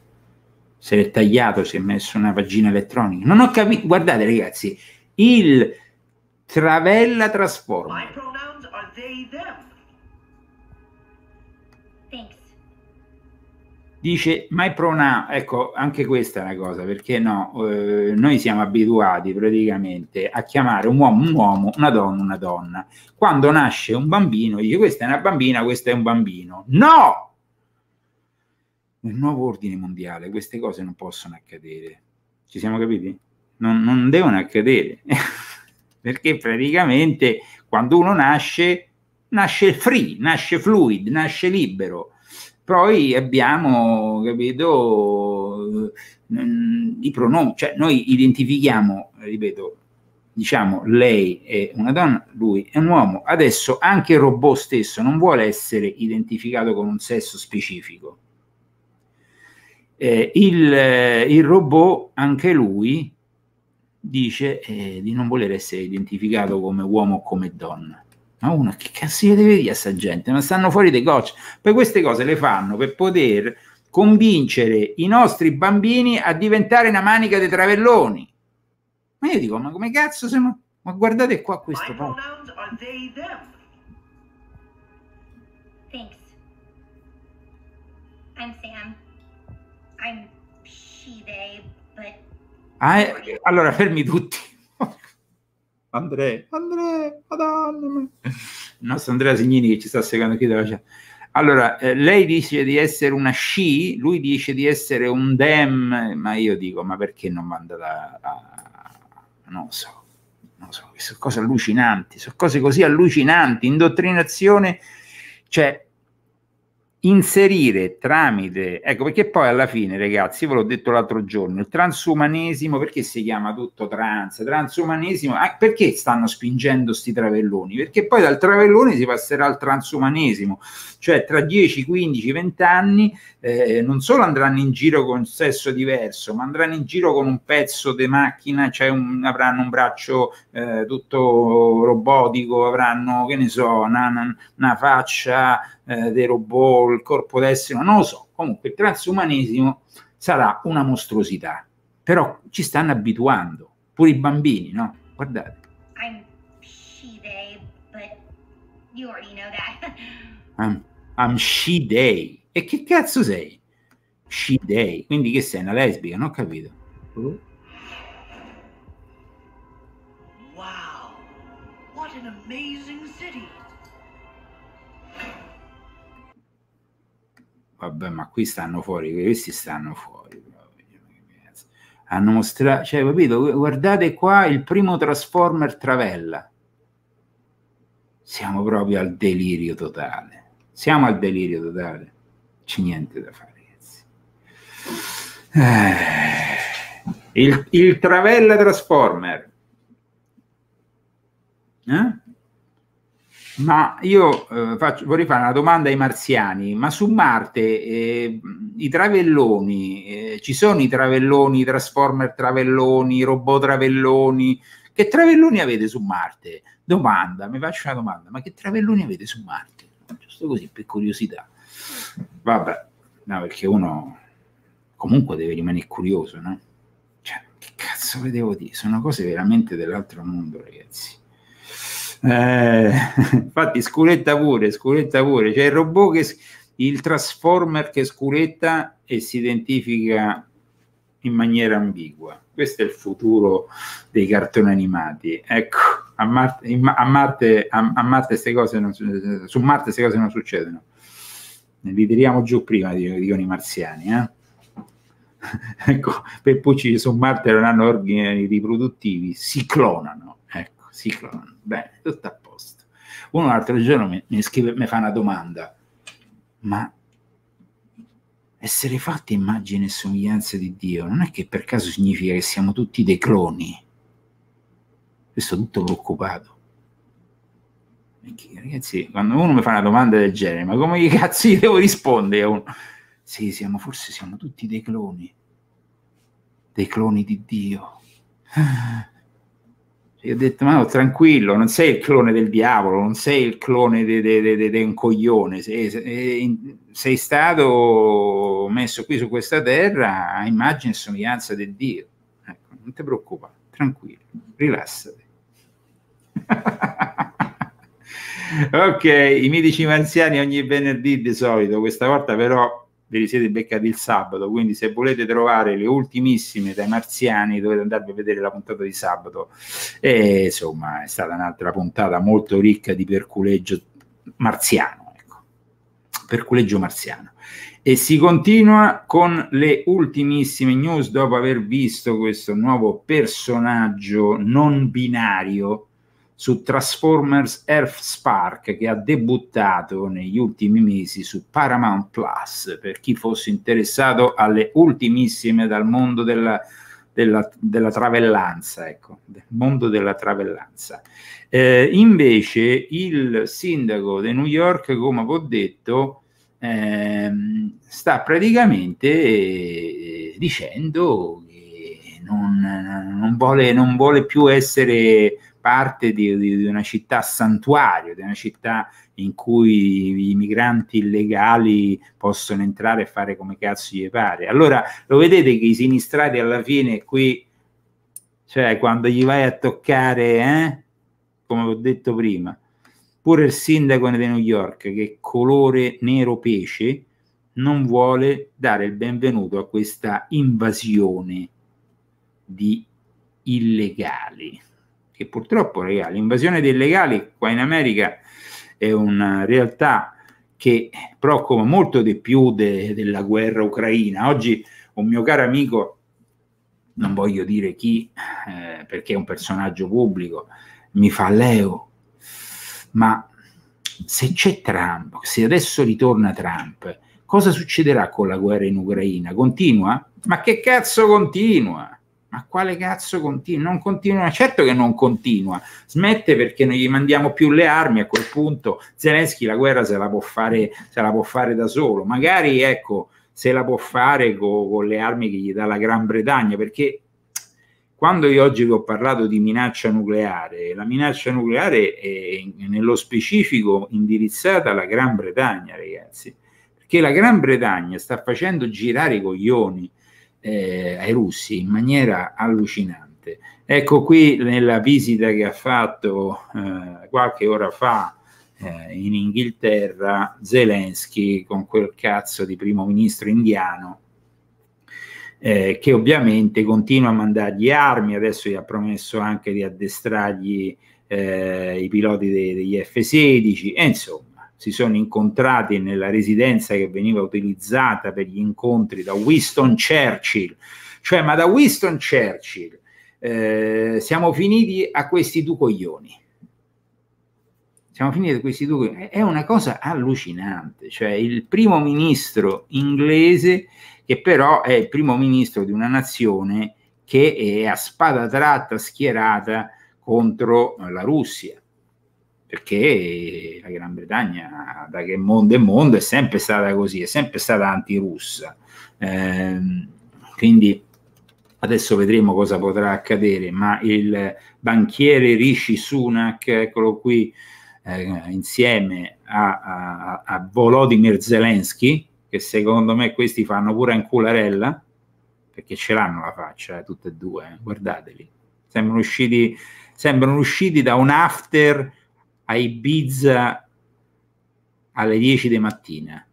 Se l'è tagliato, si è messo una vagina elettronica. Non ho capito, guardate ragazzi, il Travella Transformer. Dice my pronoun, ecco anche questa è una cosa, perché no, eh, noi siamo abituati praticamente a chiamare un uomo un uomo, una donna una donna. Quando nasce un bambino, dice questa è una bambina, questo è un bambino. No! Nel nuovo ordine mondiale queste cose non possono accadere. Ci siamo capiti? Non, non devono accadere. perché praticamente quando uno nasce, nasce free, nasce fluid, nasce libero poi abbiamo, capito, mm, i pronomi, cioè noi identifichiamo, ripeto, diciamo lei è una donna, lui è un uomo. Adesso anche il robot stesso non vuole essere identificato con un sesso specifico. Eh, il, il, robot, anche lui, dice eh, di non voler essere identificato come uomo o come donna. Ma uno che cazzo deve dire a sta gente? Ma stanno fuori dei coach. Poi queste cose le fanno per poter convincere i nostri bambini a diventare una manica dei travelloni. Ma io dico, ma come cazzo siamo... Ma guardate qua questo po'. Thanks. I'm Sam. I'm she, they, but... Ah, eh, allora fermi tutti. Andrea, Andrea, madonna. Il nostro Andrea Signini che ci sta seguendo qui dalla chat. Allora, eh, lei dice di essere una sci, lui dice di essere un dem, ma io dico, ma perché non manda da... non lo so, non so, sono cose allucinanti, sono cose così allucinanti, indottrinazione, cioè inserire tramite, ecco perché poi alla fine ragazzi, ve l'ho detto l'altro giorno, il transumanesimo, perché si chiama tutto trans, transumanesimo, ah, perché stanno spingendo sti travelloni? Perché poi dal travellone si passerà al transumanesimo, cioè tra 10, 15, 20 anni eh, non solo andranno in giro con sesso diverso, ma andranno in giro con un pezzo di macchina, cioè un, avranno un braccio eh, tutto robotico, avranno, che ne so, una, una, una faccia eh, dei robot, il corpo d'essere, non lo so. Comunque il transumanesimo sarà una mostruosità, però ci stanno abituando, pure i bambini, no? Guardate. I'm she, they, but you already know that. I'm, I'm she, they. E che cazzo sei? She, they. Quindi che sei, una lesbica? Non ho capito. Uh. Wow, what an amazing vabbè, ma qui stanno fuori, questi stanno fuori. Hanno mostrato, cioè, capito? Guardate qua il primo Transformer Travella. Siamo proprio al delirio totale. Siamo al delirio totale. C'è niente da fare, ragazzi. Eh, il, il Travella Transformer. Eh? Ma io eh, faccio, vorrei fare una domanda ai marziani, ma su Marte eh, i travelloni, eh, ci sono i travelloni, i transformer travelloni, i robot travelloni, che travelloni avete su Marte? Domanda, mi faccio una domanda, ma che travelloni avete su Marte? Giusto così, per curiosità. Vabbè, no, perché uno comunque deve rimanere curioso, no? Cioè, che cazzo vi devo dire? Sono cose veramente dell'altro mondo, ragazzi. Eh, infatti scuretta pure, scuretta pure, c'è il robot che il transformer che scuretta e si identifica in maniera ambigua. Questo è il futuro dei cartoni animati. Ecco, a Marte, a Marte, a, Marte queste cose non, su Marte queste cose non succedono. Li tiriamo giù prima, dicono i marziani. Eh? ecco, per Pucci su Marte non hanno organi riproduttivi, si clonano. Si. Bene, tutto a posto. Uno l'altro giorno mi, mi scrive, mi fa una domanda, ma essere fatti immagine e somiglianza di Dio non è che per caso significa che siamo tutti dei cloni? Questo tutto preoccupato. Ragazzi, quando uno mi fa una domanda del genere, ma come cazzo gli devo rispondere a uno? Sì, siamo, forse siamo tutti dei cloni, dei cloni di Dio. Io ho detto, ma no, tranquillo, non sei il clone del diavolo, non sei il clone di un coglione, sei, sei, sei, stato messo qui su questa terra a immagine e somiglianza del Dio. Ecco, non ti preoccupare, tranquillo, rilassati. ok, i mitici marziani ogni venerdì di solito, questa volta però ve li siete beccati il sabato, quindi se volete trovare le ultimissime dai marziani dovete andarvi a vedere la puntata di sabato. E insomma è stata un'altra puntata molto ricca di perculeggio marziano, ecco. perculeggio marziano. E si continua con le ultimissime news dopo aver visto questo nuovo personaggio non binario su Transformers Earth Spark che ha debuttato negli ultimi mesi su Paramount Plus per chi fosse interessato alle ultimissime dal mondo della, della, della travellanza, ecco, del mondo della travellanza. Eh, invece il sindaco di New York, come ho detto, ehm, sta praticamente eh, dicendo che non, non, vuole, non vuole più essere parte di, di, di, una città santuario, di una città in cui i migranti illegali possono entrare e fare come cazzo gli pare. Allora lo vedete che i sinistrati alla fine qui, cioè quando gli vai a toccare, eh, come ho detto prima, pure il sindaco di New York che colore nero pesce non vuole dare il benvenuto a questa invasione di illegali che purtroppo ragazzi, l'invasione dei legali qua in America è una realtà che preoccupa molto di più de, della guerra ucraina. Oggi un mio caro amico, non voglio dire chi, eh, perché è un personaggio pubblico, mi fa Leo, ma se c'è Trump, se adesso ritorna Trump, cosa succederà con la guerra in Ucraina? Continua? Ma che cazzo continua? Ma quale cazzo continua? Non continua, certo che non continua, smette perché non gli mandiamo più le armi, a quel punto Zelensky la guerra se la può fare, la può fare da solo, magari ecco, se la può fare con, con le armi che gli dà la Gran Bretagna, perché quando io oggi vi ho parlato di minaccia nucleare, la minaccia nucleare è nello specifico indirizzata alla Gran Bretagna, ragazzi, perché la Gran Bretagna sta facendo girare i coglioni eh, ai russi in maniera allucinante. Ecco qui nella visita che ha fatto eh, qualche ora fa eh, in Inghilterra Zelensky con quel cazzo di primo ministro indiano eh, che ovviamente continua a mandargli armi, adesso gli ha promesso anche di addestrargli eh, i piloti de- degli F-16 e insomma si sono incontrati nella residenza che veniva utilizzata per gli incontri da Winston Churchill, cioè ma da Winston Churchill eh, siamo finiti a questi due coglioni. Siamo finiti a questi due coglioni. È una cosa allucinante, cioè il primo ministro inglese che però è il primo ministro di una nazione che è a spada tratta schierata contro la Russia perché la Gran Bretagna, da che mondo è mondo, è sempre stata così, è sempre stata antirussa. Eh, quindi adesso vedremo cosa potrà accadere, ma il banchiere Rishi Sunak, eccolo qui, eh, insieme a, a, a, Volodymyr Zelensky, che secondo me questi fanno pure in cularella, perché ce l'hanno la faccia, eh, tutte e due, eh, guardateli. Sembrano usciti, sembrano usciti da un after a Ibiza alle 10 di mattina.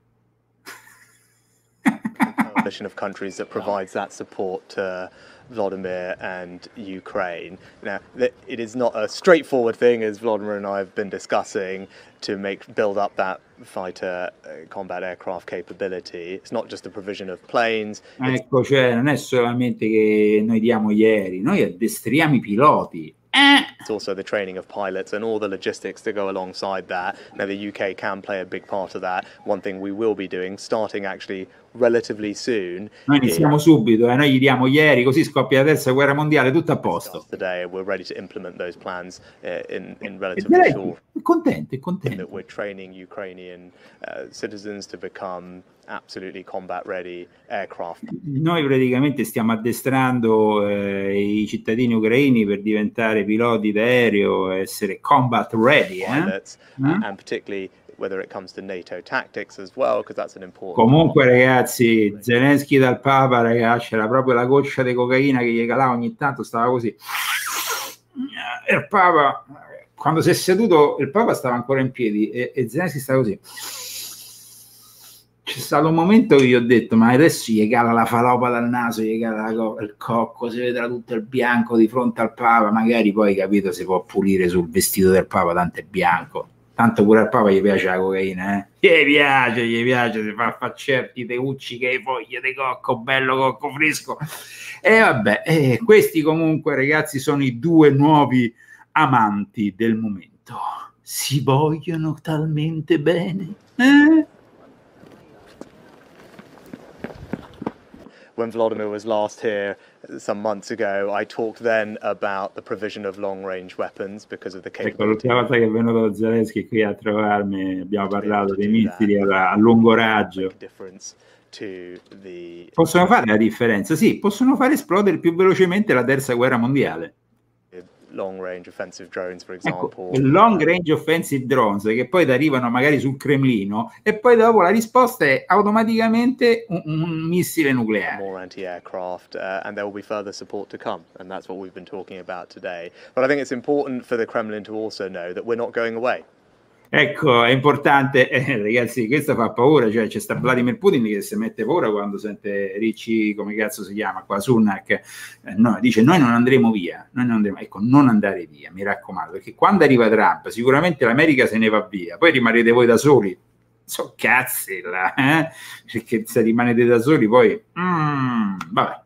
coalition of countries that provides that support to Vladimir and Ukraine. Now, it is not a straightforward thing, as Vladimir and I have been discussing, to make build up that fighter uh, combat aircraft capability. It's not just the provision of planes. Ecco, cioè non è solamente che noi diamo gli aerei, noi addestriamo i piloti. Eh. It's also the training of pilots and all the logistics that go alongside that. Now, the UK can play a big part of that. One thing we will be doing, starting actually relatively soon. Noi iniziamo subito, eh? noi gli diamo ieri, così scoppia la terza guerra mondiale, tutto a posto. Today we're ready to implement those plans uh, in, in relatively short. È contento, è contento. That we're training Ukrainian uh, citizens to become absolutely combat ready aircraft. Noi praticamente stiamo addestrando eh, i cittadini ucraini per diventare piloti d'aereo, essere combat ready, eh? Pilots, eh? and particularly whether it comes to NATO tactics as well, because that's an important. Comunque, ragazzi, Zelensky dal Papa, ragazzi, c'era proprio la goccia di cocaina che gli calava ogni tanto, stava così. Il Papa, quando si è seduto, il Papa stava ancora in piedi e, e Zelensky stava così. c'è stato un momento che io ho detto, ma adesso gli cala la falopa dal naso, gli cala co- il cocco, si vedrà tutto il bianco di fronte al Papa, magari poi, capito, si può pulire sul vestito del Papa, tanto è bianco. Tanto pure al Papa gli piace la cocaina, eh? Gli piace, gli piace, si fa, fa certi teucci che foglie di cocco, bello cocco fresco. E vabbè, eh, questi comunque, ragazzi, sono i due nuovi amanti del momento. Si vogliono talmente bene, eh? when Vladimir was last here some months ago, I talked then about the provision of long range weapons because of the Ecco, l'ultima volta che è venuto Zelensky qui a trovarmi abbiamo parlato dei missili a, a lungo raggio. Possono fare la differenza? Sì, possono far esplodere più velocemente la terza guerra mondiale. Long range offensive drones, for Ecco, example. il long range offensive drones che poi arrivano magari sul Cremlino e poi dopo la risposta è automaticamente un, un missile nucleare. more anti-aircraft, uh, and there will be further support to come, and that's what we've been talking about today. But I think it's important for the Kremlin to also know that we're not going away. Ecco, è importante, eh, ragazzi, questo fa paura, cioè c'è sta Vladimir Putin che si mette paura quando sente Ricci, come cazzo si chiama qua, Sunak, eh, no, dice noi non andremo via, noi non andremo, ecco, non andare via, mi raccomando, perché quando arriva Trump sicuramente l'America se ne va via, poi rimarrete voi da soli, so cazzi là, eh? perché se rimanete da soli poi, mm, vabbè.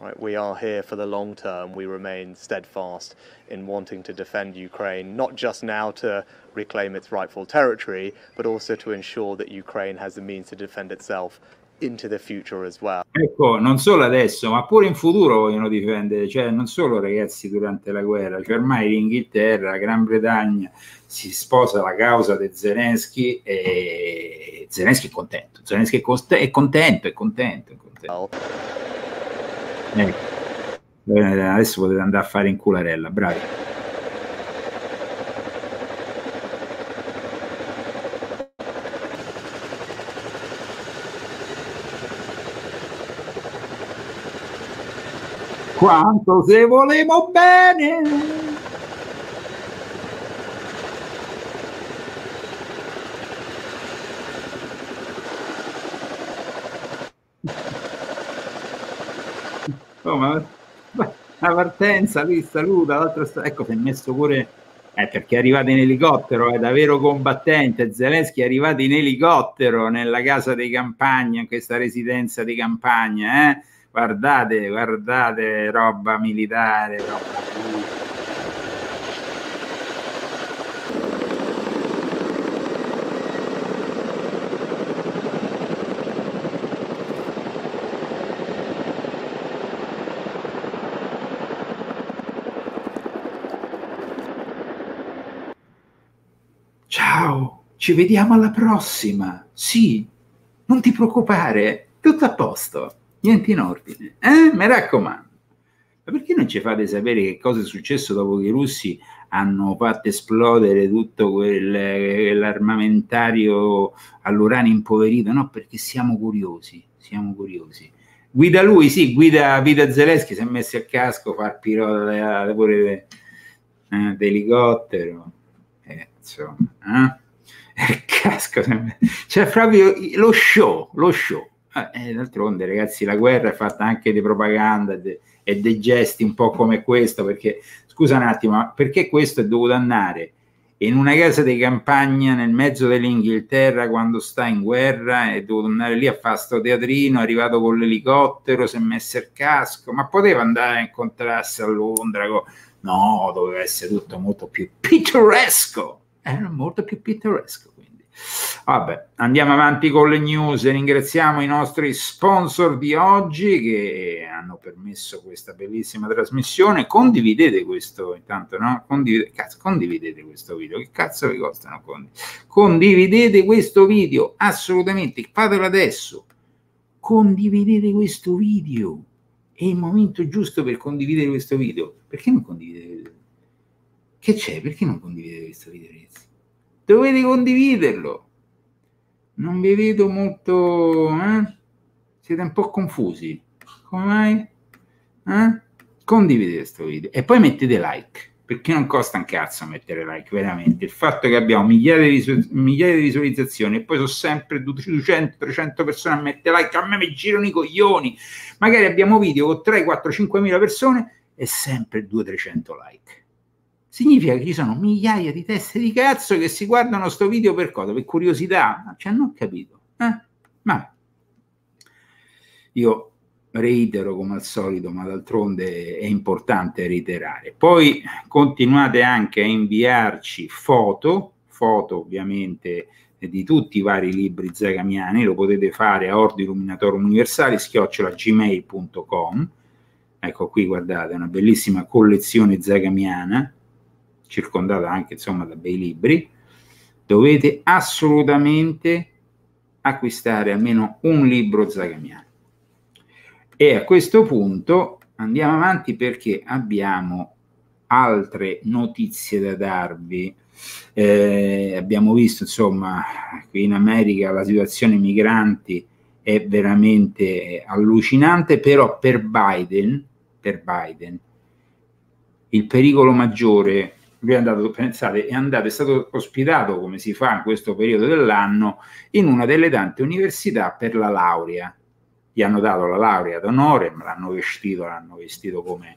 Right, we are here for the long term. We remain steadfast in wanting to defend Ukraine, not just now to reclaim its rightful territory, but also to ensure that Ukraine has the means to defend itself into the future as well. Ecco, non solo adesso, ma pure in futuro vogliono difendere, cioè non solo ragazzi durante la guerra, cioè ormai l'Inghilterra, la Gran Bretagna si sposa la causa di Zelensky e Zelensky è contento, Zelensky è, cost- è contento, è contento, è contento. Ecco. Eh, Adesso potete andare a fare in cularella, bravi. Quanto se volevo bene. Oh, ma, ma la partenza, lui saluta, l'altro sta... ecco si è messo pure eh, perché è arrivato in elicottero, è da vero combattente, Zelensky è arrivato in elicottero nella casa di campagna, in questa residenza di campagna, eh? guardate, guardate, roba militare, roba Ciao, ci vediamo alla prossima. Sì, non ti preoccupare, tutto a posto, niente in ordine. Eh? Mi raccomando. Ma perché non ci fate sapere che cosa è successo dopo che i russi hanno fatto esplodere tutto quel, quell'armamentario all'uranio impoverito? No, perché siamo curiosi, siamo curiosi. Guida lui, sì, guida, guida Zelensky, si è messo il casco, fa il pilota pure eh, d'elicottero eh, insomma, eh? Il casco, cioè proprio lo show, lo show. Eh, d'altronde, ragazzi, la guerra è fatta anche di propaganda de, e dei gesti un po' come questo, perché scusa un attimo, perché questo è dovuto andare in una casa di campagna nel mezzo dell'Inghilterra quando sta in guerra è dovuto andare lì a fare sto teatrino, è arrivato con l'elicottero, si è messo il casco, ma poteva andare a incontrarsi a Londra con... No, doveva essere tutto molto più pittoresco. Era molto più pittoresco. Quindi. Vabbè, andiamo avanti con le news. Ringraziamo i nostri sponsor di oggi che hanno permesso questa bellissima trasmissione. Condividete questo intanto, no? Condividete, cazzo, condividete questo video. Che cazzo vi costano? Condividete questo video assolutamente. Fatelo adesso. Condividete questo video è il momento giusto per condividere questo video. Perché non condividete? Che c'è? Perché non condividete questo video, ragazzi? Dovete condividerlo. Non vi vedo molto... Eh? Siete un po' confusi. Come mai? Eh? Condividete questo video e poi mettete like perché non costa un cazzo mettere like, veramente. Il fatto che abbiamo migliaia di, visu- migliaia di visualizzazioni e poi sono sempre 200-300 persone a mettere like, a me mi girano i coglioni. Magari abbiamo video con 3, 4, 5 mila persone e sempre 200-300 like. Significa che ci sono migliaia di teste di cazzo che si guardano sto video per cosa? Per curiosità? Cioè, non ho capito. Eh? Ma io reitero come al solito, ma d'altronde è importante reiterare. Poi continuate anche a inviarci foto, foto ovviamente di tutti i vari libri zagamiani, lo potete fare a Ordi Illuminatorum Universali, gmail.com. Ecco qui, guardate, una bellissima collezione zagamiana, circondata anche insomma da bei libri. Dovete assolutamente acquistare almeno un libro zagamiano e a questo punto andiamo avanti perché abbiamo altre notizie da darvi. Eh, abbiamo visto, insomma, qui in America la situazione migranti è veramente allucinante, però per Biden, per Biden il pericolo maggiore, lui è andato, pensate, è andato, è stato ospitato, come si fa in questo periodo dell'anno, in una delle tante università per la laurea gli hanno dato la laurea d'onore, l'hanno vestito, l'hanno vestito come,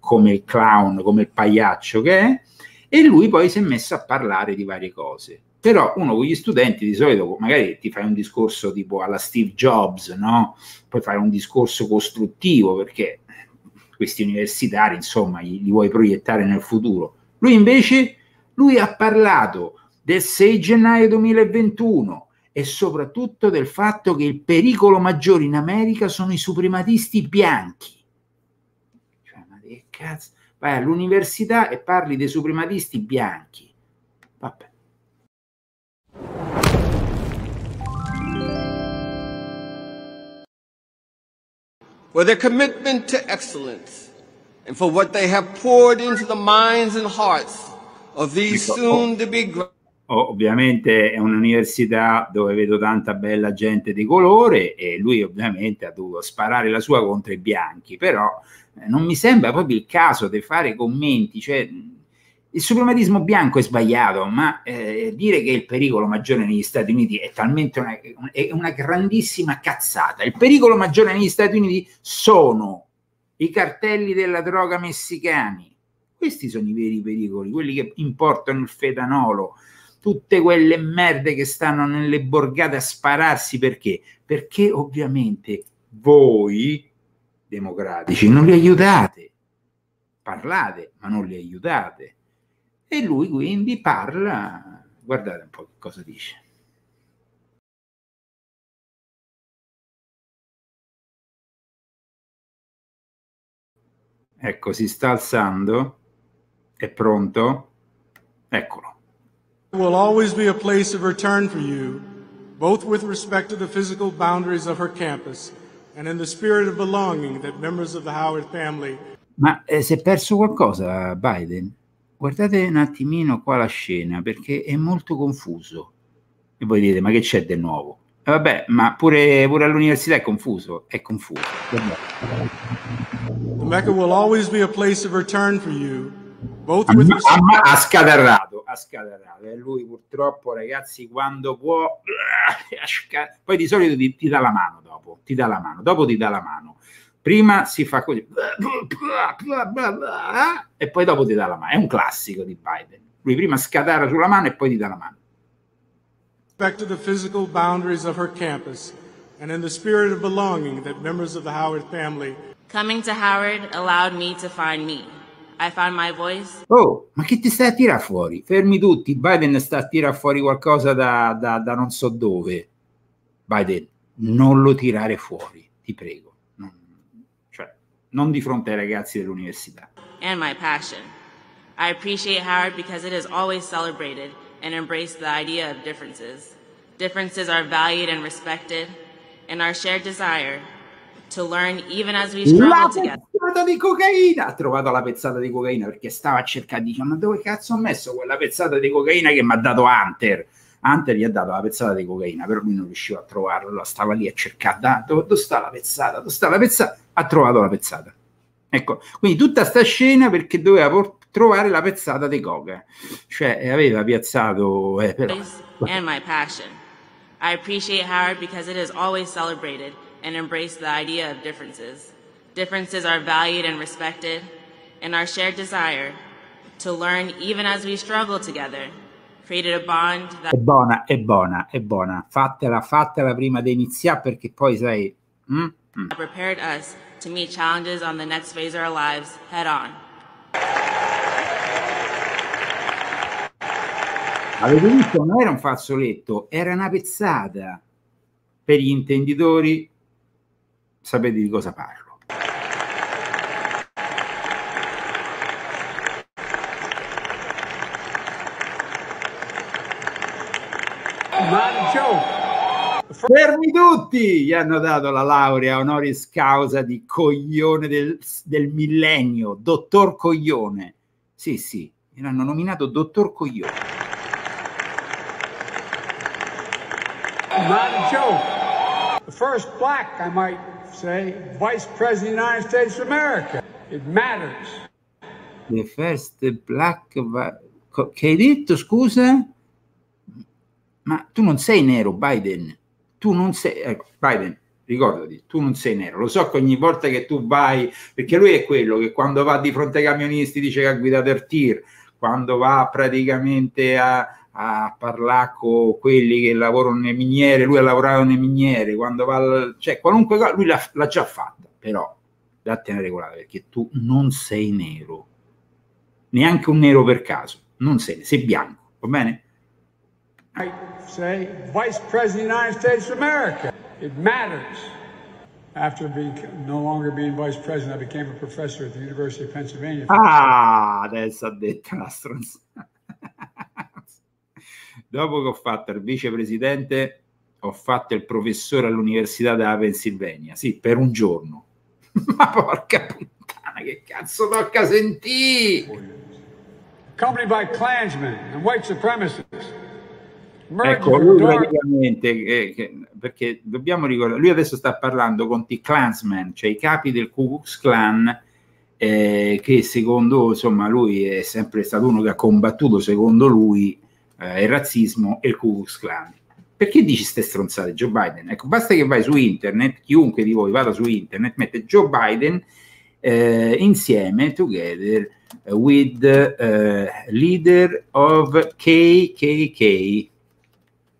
come il clown, come il pagliaccio che è, e lui poi si è messo a parlare di varie cose. Però uno con gli studenti di solito magari ti fai un discorso tipo alla Steve Jobs, no? Puoi fare un discorso costruttivo perché questi universitari, insomma, li, li vuoi proiettare nel futuro. Lui invece, lui ha parlato del 6 gennaio 2021, e soprattutto del fatto che il pericolo maggiore in America sono i suprematisti bianchi. Cioè, ma che cazzo? Vai all'università e parli dei suprematisti bianchi. Vabbè. For their commitment to excellence and for what they have poured into the minds and hearts of these soon to be ovviamente è un'università dove vedo tanta bella gente di colore e lui ovviamente ha dovuto sparare la sua contro i bianchi, però eh, non mi sembra proprio il caso di fare commenti, cioè il suprematismo bianco è sbagliato, ma eh, dire che il pericolo maggiore negli Stati Uniti è talmente una, è una grandissima cazzata. Il pericolo maggiore negli Stati Uniti sono i cartelli della droga messicani. Questi sono i veri pericoli, quelli che importano il fetanolo, tutte quelle merde che stanno nelle borgate a spararsi perché? Perché ovviamente voi democratici non li aiutate, parlate ma non li aiutate. E lui quindi parla, guardate un po' che cosa dice. Ecco, si sta alzando, è pronto, eccolo. will always be a place of return for you, both with respect to the physical boundaries of her campus and in the spirit of belonging that members of the Howard family. Ma eh, si è perso qualcosa Biden? Guardate un attimino qua la scena perché è molto confuso. E voi dite, ma che c'è del nuovo? Eh, vabbè, ma pure, pure all'università è confuso, è confuso. The Mecca will always be a place of return for you, both with respect... ha scadarrato ha scatenato e lui purtroppo ragazzi quando può poi di solito ti, ti, dà la mano dopo ti dà la mano dopo ti dà la mano. Prima si fa così e poi dopo ti dà la mano è un classico di Biden. Lui prima scatara sulla mano e poi ti dà la mano respect to the physical boundaries of her campus and in the spirit of belonging that members of the Howard family coming to Howard allowed me to find me I found my voice. Oh, ma che ti stai a tirare fuori? Fermi tutti, Biden sta a tirare fuori qualcosa da, da, da non so dove. Biden, non lo tirare fuori, ti prego. Non, cioè, non di fronte ai ragazzi dell'università. And my passion. I appreciate Howard because it has always celebrated and embraced the idea of differences. Differences are valued and respected, and our shared desire to learn even as we struggle together pezzata di cocaina. Ha trovato la pezzata di cocaina perché stava a cercare, dice, ma dove cazzo ho messo quella pezzata di cocaina che mi ha dato Hunter? Hunter gli ha dato la pezzata di cocaina, però lui non riusciva a trovarla, stava lì a cercare, da, dove, dove sta la pezzata? Dove sta la pezzata? Ha trovato la pezzata. Ecco, quindi tutta sta scena perché doveva trovare la pezzata di Goga. Cioè, aveva piazzato... Eh, però, and my passion. I appreciate Howard because it has always celebrated and embraced the idea of differences. Differences are valued and respected, and our shared desire to learn even as we struggle together created a bond that È buona, è buona, è buona. Fatela, fatela prima di iniziare perché poi sai... mm, mm. prepared us to meet challenges on the next phase of our lives head on. Avete visto? Non era un fazzoletto, era una pezzata. Per gli intenditori sapete di cosa parlo. Fermi tutti! Gli hanno dato la laurea honoris causa di coglione del, del millennio, dottor Coglione. Sì, sì, l'hanno nominato dottor Coglione. Not a joke. The first black, I might say, vice president of the United States of America. It matters. The first black... Che hai detto, scusa? Ma tu non sei nero, Biden. Tu non sei... Ecco, Biden, ricordati, tu non sei nero. Lo so che ogni volta che tu vai... Perché lui è quello che quando va di fronte ai camionisti dice che ha guidato il tir, quando va praticamente a, a parlare con quelli che lavorano nelle miniere, lui ha lavorato nelle miniere, quando va... Cioè, qualunque cosa, lui l'ha, l'ha già fatta, però dattene regolare perché tu non sei nero. Neanche un nero per caso. Non sei, sei bianco, va bene? I say vice president of the United States of America. It matters. After being no longer being vice president, I became a professor at the University of Pennsylvania. Ah, adesso ha detto la stronzata. Dopo che ho fatto il vicepresidente, ho fatto il professore all'Università della Pennsylvania, sì, per un giorno. Ma porca puttana, che cazzo tocca sentire? Accompanied by Klansmen and white supremacists. Ecco, lui praticamente, eh, che- perché dobbiamo ricordare, lui adesso sta parlando con i Klansmen, cioè i capi del Ku Klux Klan, eh, che secondo, insomma, lui è sempre stato uno che ha combattuto, secondo lui, eh, il razzismo e il Ku Klux Klan. Perché dici ste stronzate Joe Biden? Ecco, basta che vai su internet, chiunque di voi vada su internet, mette Joe Biden eh, insieme, together, eh, with eh, leader of KKK.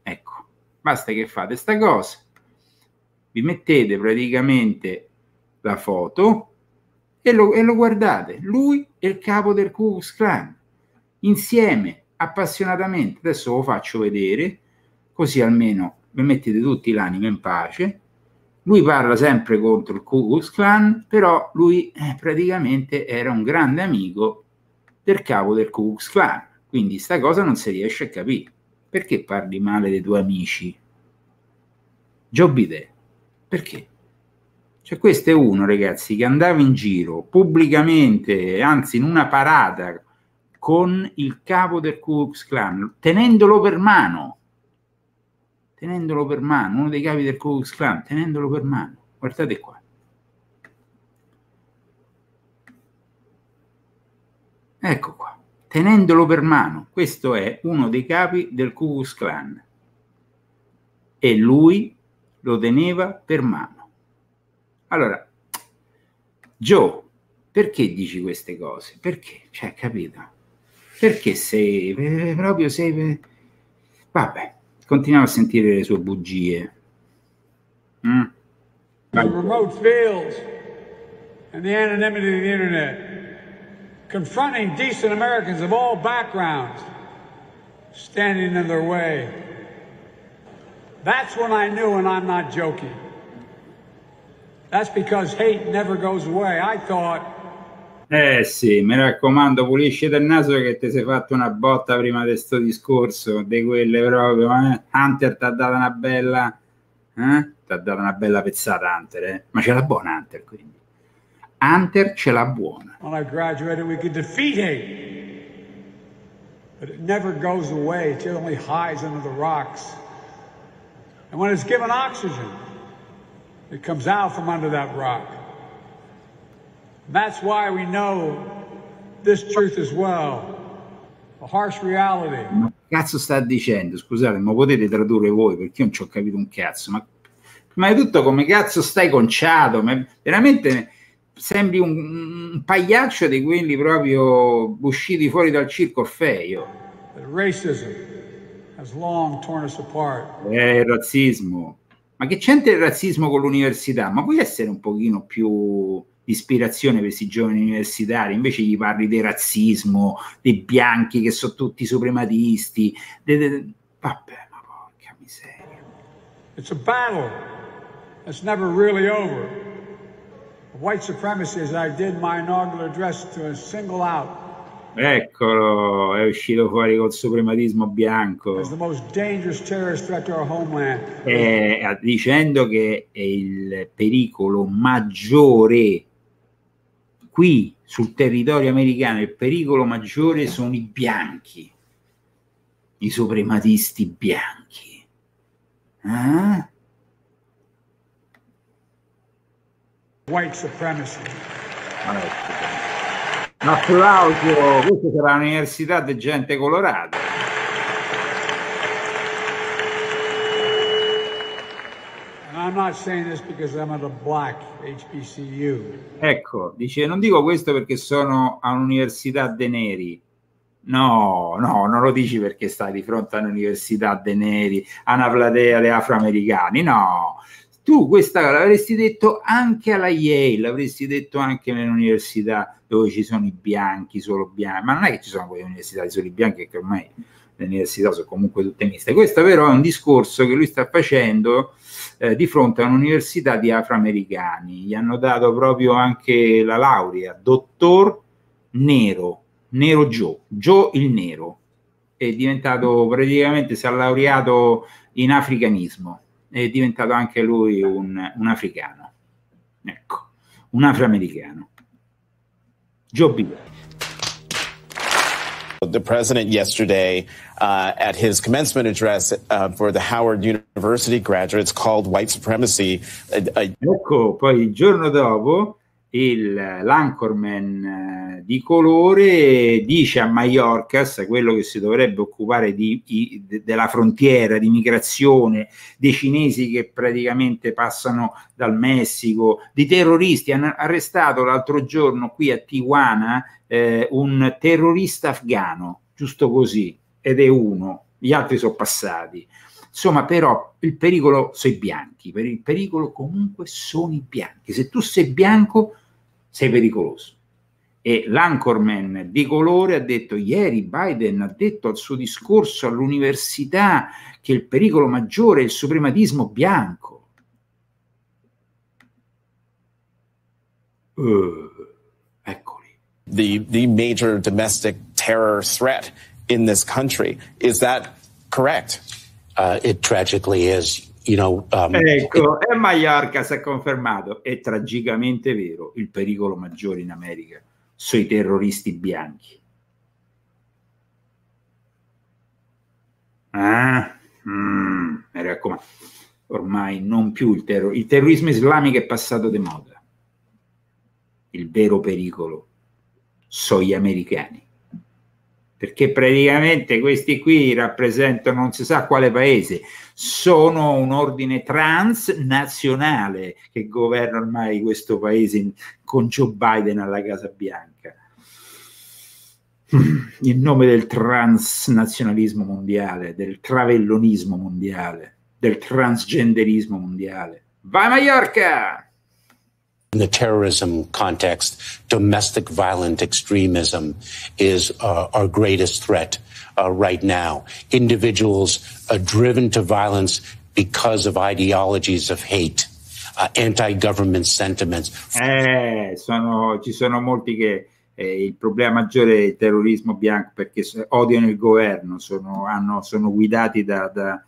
Ecco, basta che fate sta cosa, vi mettete praticamente la foto e lo, e lo guardate, lui e il capo del Ku Klux Klan, insieme, appassionatamente, adesso lo faccio vedere, così almeno vi mettete tutti l'anima in pace, lui parla sempre contro il Ku Klux Klan, però lui eh, praticamente era un grande amico del capo del Ku Klux Klan, quindi sta cosa non si riesce a capire. Perché parli male dei tuoi amici? Joe Biden, perché? Cioè questo è uno, ragazzi, che andava in giro pubblicamente, anzi in una parata, con il capo del Ku Klux Klan, tenendolo per mano, tenendolo per mano, uno dei capi del Ku Klux Klan, tenendolo per mano. Guardate qua. Ecco qua, tenendolo per mano. Questo è uno dei capi del Ku Klux Klan. E lui lo teneva per mano. Allora, Joe, perché dici queste cose? Perché? Cioè, capito? Perché sei eh, proprio sei... Vabbè, continuiamo a sentire le sue bugie. Mm. the remote fields and the anonymity of the internet, confronting decent Americans of all backgrounds, standing in their way. That's when I knew, and I'm not joking. That's because hate never goes away. I thought Eh sì, mi raccomando, pulisci del naso che ti sei fatto una botta prima di sto discorso, di quelle proprio, eh? Hunter ti ha dato una bella, eh? Ti ha dato una bella pezzata Hunter, eh? Ma ce l'ha buona Hunter, quindi. Hunter ce l'ha buona. when I graduated we could defeat hate. But it never goes away, it only hides under the rocks. And when it's given oxygen, it comes out from under that rock. That's why we know this truth as well. A harsh reality. Ma che cazzo sta dicendo? Scusate, ma potete tradurre voi perché io non ci ho capito un cazzo. Ma prima di tutto, come cazzo stai conciato? Ma veramente sembri un, un pagliaccio di quelli proprio usciti fuori dal circo Orfeo. That racism has long torn us apart. Eh, il razzismo. Ma che c'entra il razzismo con l'università? Ma puoi essere un pochino più ispirazione per questi giovani universitari? Invece gli parli del razzismo, dei bianchi che sono tutti suprematisti. De, de, vabbè, ma porca miseria. It's a battle that's never really over. White supremacy, as I did my inaugural address, to single out Eccolo, è uscito fuori col suprematismo bianco. homeland. Eh, dicendo che è il pericolo maggiore qui sul territorio americano, il pericolo maggiore sono i bianchi, i suprematisti bianchi. Eh? White supremacy. Un applauso, questa sarà un'università di gente colorata. And I'm not saying this because I'm at a black HBCU. Ecco, dice, non dico questo perché sono a un'università dei neri. No, no, non lo dici perché stai di fronte a un'università dei neri, a una platea di afroamericani. No, tu questa l'avresti detto anche alla Yale, l'avresti detto anche nell'università dove ci sono i bianchi, solo bianchi, ma non è che ci sono quelle università di soli bianchi, che ormai le università sono comunque tutte miste. Questo però è un discorso che lui sta facendo eh, di fronte a un'università di afroamericani. Gli hanno dato proprio anche la laurea, dottor nero, nero Joe, Joe il nero. È diventato praticamente, si è laureato in africanismo, è diventato anche lui un, un africano. Ecco, un afroamericano. Joe Biden. The president yesterday, uh, at his commencement address uh, for the Howard University graduates, called white supremacy. Ecco, poi il giorno dopo il, l'anchorman eh, di colore dice a Mallorcas, quello che si dovrebbe occupare di- i- de- della frontiera, di migrazione, dei cinesi che praticamente passano dal Messico, di terroristi. Hanno arrestato l'altro giorno qui a Tijuana eh, un terrorista afgano, giusto così, ed è uno, gli altri sono passati. Insomma, però il pericolo sono i bianchi, per il pericolo comunque sono i bianchi. Se tu sei bianco, sei pericoloso. E l'anchorman di colore ha detto ieri Biden ha detto al suo discorso all'università che il pericolo maggiore è il suprematismo bianco. Eh, the the major domestic terror threat in this country. Is that correct? Uh, it tragically is. You know, um, ecco, e Mallorca si è confermato, è tragicamente vero, il pericolo maggiore in America sono i terroristi bianchi. Ah, mm, mi raccomando, ormai non più il terrorismo, il terrorismo islamico è passato di moda. Il vero pericolo sono gli americani. Perché praticamente questi qui rappresentano non si sa quale paese, sono un ordine transnazionale che governa ormai questo paese con Joe Biden alla Casa Bianca. In nome del transnazionalismo mondiale, del travellonismo mondiale, del transgenderismo mondiale. Vai Mallorca! In the terrorism context, domestic violent extremism is uh, our greatest threat uh, right now. Individuals uh, driven to violence because of ideologies of hate, uh, anti-government sentiments, Eh, sono- ci sono molti che eh, il problema maggiore è il terrorismo bianco perché odiano il governo, sono, hanno- sono guidati da, da-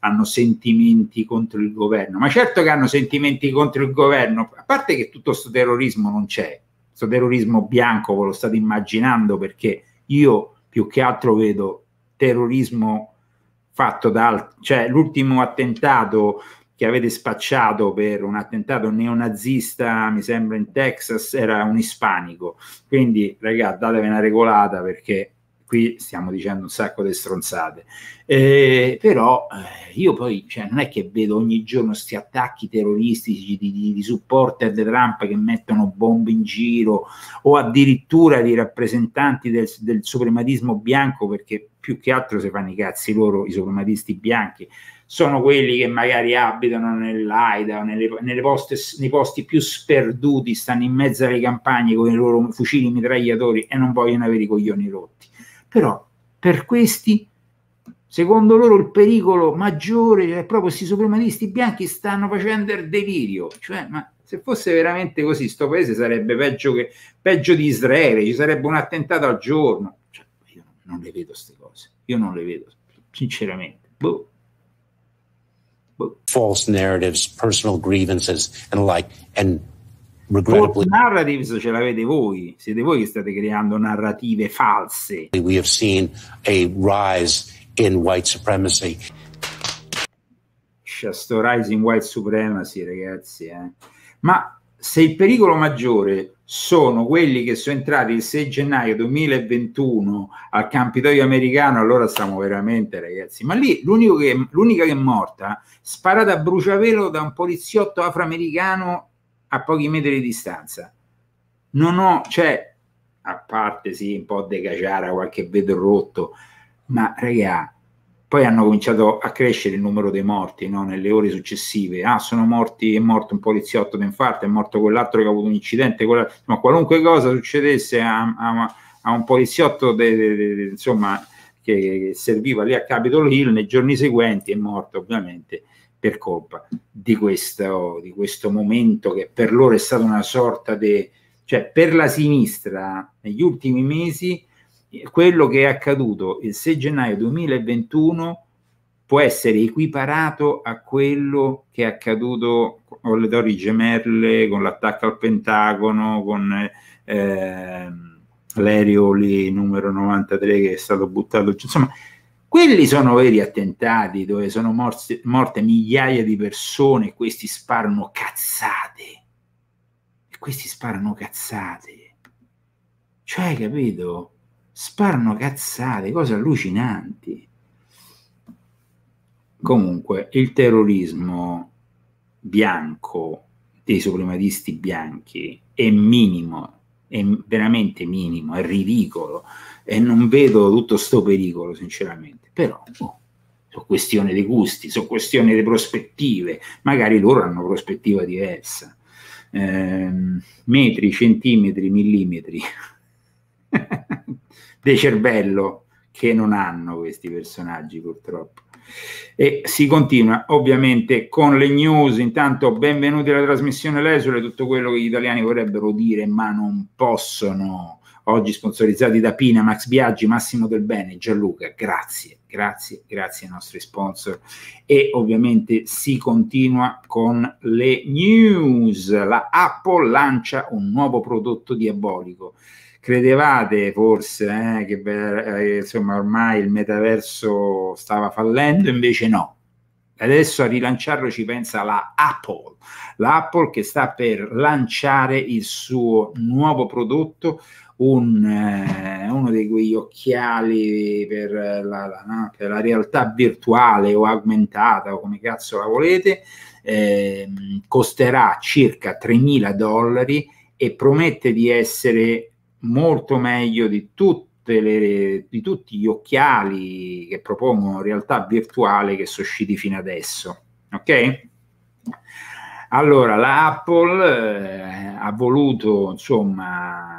hanno sentimenti contro il governo. Ma certo che hanno sentimenti contro il governo, a parte che tutto questo terrorismo non c'è, questo terrorismo bianco ve lo state immaginando perché io più che altro vedo terrorismo fatto da cioè l'ultimo attentato che avete spacciato per un attentato neonazista, mi sembra in Texas, era un ispanico. Quindi, ragazzi, datevi una regolata perché qui stiamo dicendo un sacco di stronzate. Eh, però eh, io poi cioè, non è che vedo ogni giorno questi attacchi terroristici di, di, di supporter di Trump che mettono bombe in giro o addirittura di rappresentanti del, del suprematismo bianco perché più che altro si fanno i cazzi loro, i suprematisti bianchi sono quelli che magari abitano nell'Aida, nelle, nelle poste, nei posti più sperduti, stanno in mezzo alle campagne con i loro fucili mitragliatori e non vogliono avere i coglioni rotti. Però per questi, secondo loro, il pericolo maggiore è proprio questi suprematisti bianchi stanno facendo il delirio. Cioè, ma se fosse veramente così, sto paese sarebbe peggio, che, peggio di Israele, ci sarebbe un attentato al giorno. Cioè, io non le vedo queste cose, io non le vedo, sinceramente. Boh false narratives, personal grievances, and like, and regrettably, narratives ce l'avete voi, siete voi che state creando narrative false. We have seen a rise in white supremacy. Sto rising white supremacy, ragazzi, eh. ma se il pericolo maggiore sono quelli che sono entrati il 6 gennaio 2021 al Campidoglio americano, allora stiamo veramente, ragazzi. Ma lì che, l'unica che è morta, sparata a bruciapelo da un poliziotto afroamericano a pochi metri di distanza. Non ho, cioè, a parte sì, un po' de caciara, qualche vetro rotto, ma ragazzi poi hanno cominciato a crescere il numero dei morti no? nelle ore successive. Ah, sono morti, è morto un poliziotto d'infarto, è morto quell'altro che ha avuto un incidente, quella... ma qualunque cosa succedesse a, a, a un poliziotto de, de, de, insomma, che serviva lì a Capitol Hill nei giorni seguenti è morto ovviamente per colpa di questo, di questo momento che per loro è stata una sorta di... cioè per la sinistra negli ultimi mesi quello che è accaduto il 6 gennaio 2021 può essere equiparato a quello che è accaduto con le Torri Gemerle, con l'attacco al Pentagono, con eh, l'aereo lì numero 93 che è stato buttato. Insomma, quelli sono veri attentati dove sono morse, morte migliaia di persone e questi sparano cazzate. E questi sparano cazzate. Cioè, capito? sparano cazzate, cose allucinanti. Comunque, il terrorismo bianco dei suprematisti bianchi è minimo, è veramente minimo, è ridicolo e non vedo tutto sto pericolo, sinceramente. Però, oh, sono questioni di gusti, sono questioni di prospettive, magari loro hanno prospettiva diversa. Eh, metri, centimetri, millimetri. di cervello che non hanno questi personaggi purtroppo. E si continua ovviamente con le news. Intanto, benvenuti alla trasmissione Lesole, tutto quello che gli italiani vorrebbero dire, ma non possono. Oggi sponsorizzati da Pina, Max Biaggi, Massimo Del Bene, Gianluca. Grazie, grazie, grazie ai nostri sponsor. E ovviamente si continua con le news. La Apple lancia un nuovo prodotto diabolico credevate forse eh, che eh, insomma ormai il metaverso stava fallendo, invece no. Adesso a rilanciarlo ci pensa la Apple, la Apple che sta per lanciare il suo nuovo prodotto, un, eh, uno di quegli occhiali per la, la, no, per la, realtà virtuale o augmentata o come cazzo la volete, eh, costerà circa 3.000 dollari e promette di essere molto meglio di, le, di tutti gli occhiali che propongono realtà virtuale che sono usciti fino adesso. Ok? Allora, la Apple eh, ha voluto insomma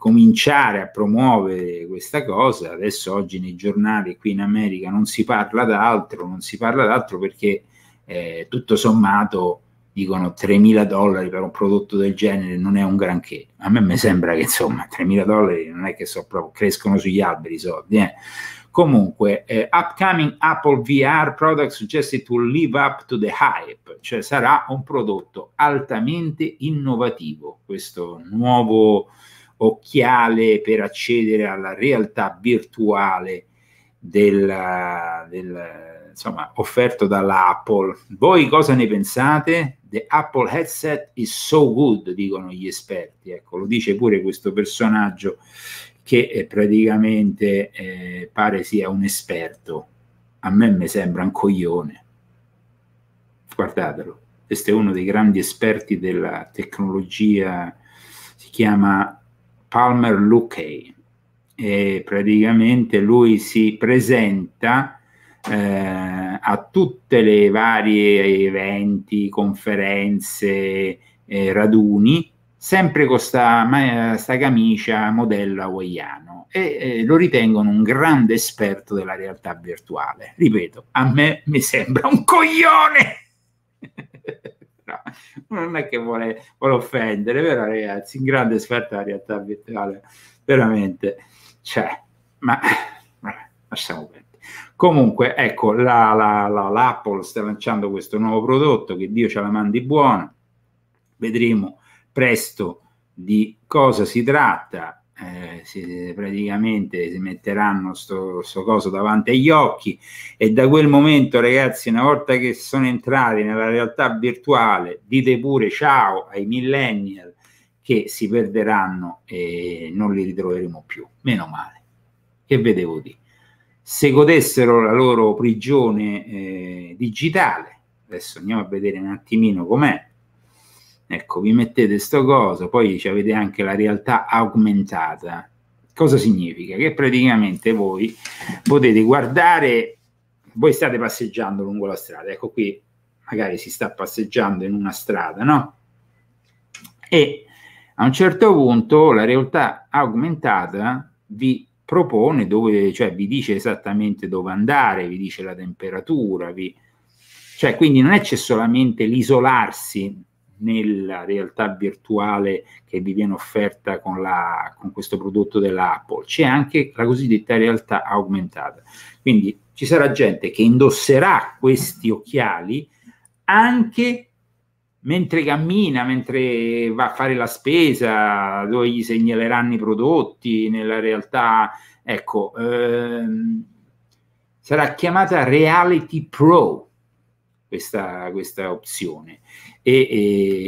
cominciare a promuovere questa cosa. Adesso oggi nei giornali qui in America non si parla d'altro, non si parla d'altro perché eh, tutto sommato dicono 3.000 dollari per un prodotto del genere non è un granché. A me mi sembra che insomma 3.000 dollari non è che so proprio, crescono sugli alberi i soldi. Eh. Comunque, eh, upcoming Apple VR product suggested to live up to the hype, cioè sarà un prodotto altamente innovativo, questo nuovo occhiale per accedere alla realtà virtuale del, del insomma, offerto dalla Apple. Voi cosa ne pensate? The Apple headset is so good, dicono gli esperti. Ecco, lo dice pure questo personaggio che eh, praticamente eh, pare sia un esperto. A me mi sembra un coglione. Guardatelo, questo è uno dei grandi esperti della tecnologia, si chiama Palmer Luckey e praticamente lui si presenta eh, a tutte le varie eventi, conferenze, eh, raduni, sempre con questa camicia modello hawaiano e eh, lo ritengono un grande esperto della realtà virtuale. Ripeto, a me mi sembra un coglione! No, non è che vuole, vuole offendere, però ragazzi, un grande esperto della realtà virtuale, veramente cioè, ma lasciamo perdere. Comunque, ecco, la, la, la, l'Apple sta lanciando questo nuovo prodotto, che Dio ce la mandi buona, vedremo presto di cosa si tratta, eh, si, praticamente si metteranno sto, sto coso davanti agli occhi e da quel momento ragazzi una volta che sono entrati nella realtà virtuale dite pure ciao ai millennial che si perderanno e non li ritroveremo più. Meno male. Che vedevo di? Se godessero la loro prigione eh, digitale, adesso andiamo a vedere un attimino com'è. Ecco, vi mettete sto coso, poi avete anche la realtà augmentata. Cosa significa? Che praticamente voi potete guardare, voi state passeggiando lungo la strada, ecco qui magari si sta passeggiando in una strada, no? E a un certo punto la realtà augmentata vi propone dove, cioè vi dice esattamente dove andare, vi dice la temperatura, vi... cioè quindi non è c'è solamente l'isolarsi nella realtà virtuale che vi viene offerta con, la, con questo prodotto dell'Apple, c'è anche la cosiddetta realtà aumentata. Quindi ci sarà gente che indosserà questi occhiali anche mentre cammina, mentre va a fare la spesa, dove gli segnaleranno i prodotti, nella realtà, ecco, ehm, sarà chiamata Reality Pro questa, questa opzione. E,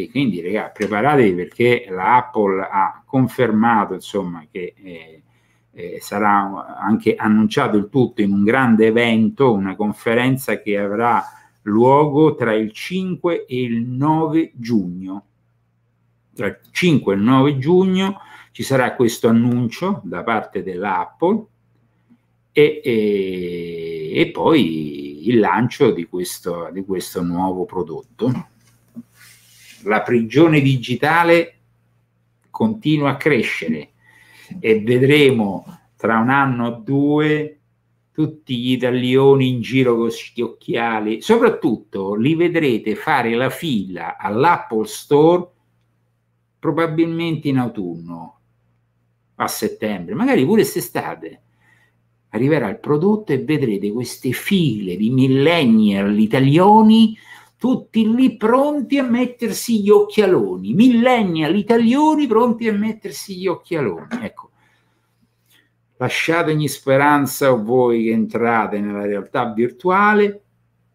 e quindi, ragazzi, preparatevi perché la Apple ha confermato, insomma, che eh, eh, sarà anche annunciato il tutto in un grande evento, una conferenza che avrà luogo tra il 5 e il 9 giugno. Tra il 5 e il 9 giugno ci sarà questo annuncio da parte dell'Apple e, e, e poi il lancio di questo, di questo nuovo prodotto. La prigione digitale continua a crescere e vedremo tra un anno o due tutti gli italiani in giro con questi occhiali, soprattutto li vedrete fare la fila all'Apple Store probabilmente in autunno, a settembre, magari pure quest'estate. Arriverà il prodotto e vedrete queste file di millennial italiani tutti lì pronti a mettersi gli occhialoni, millennial italiani pronti a mettersi gli occhialoni. Ecco, lasciate ogni speranza voi che entrate nella realtà virtuale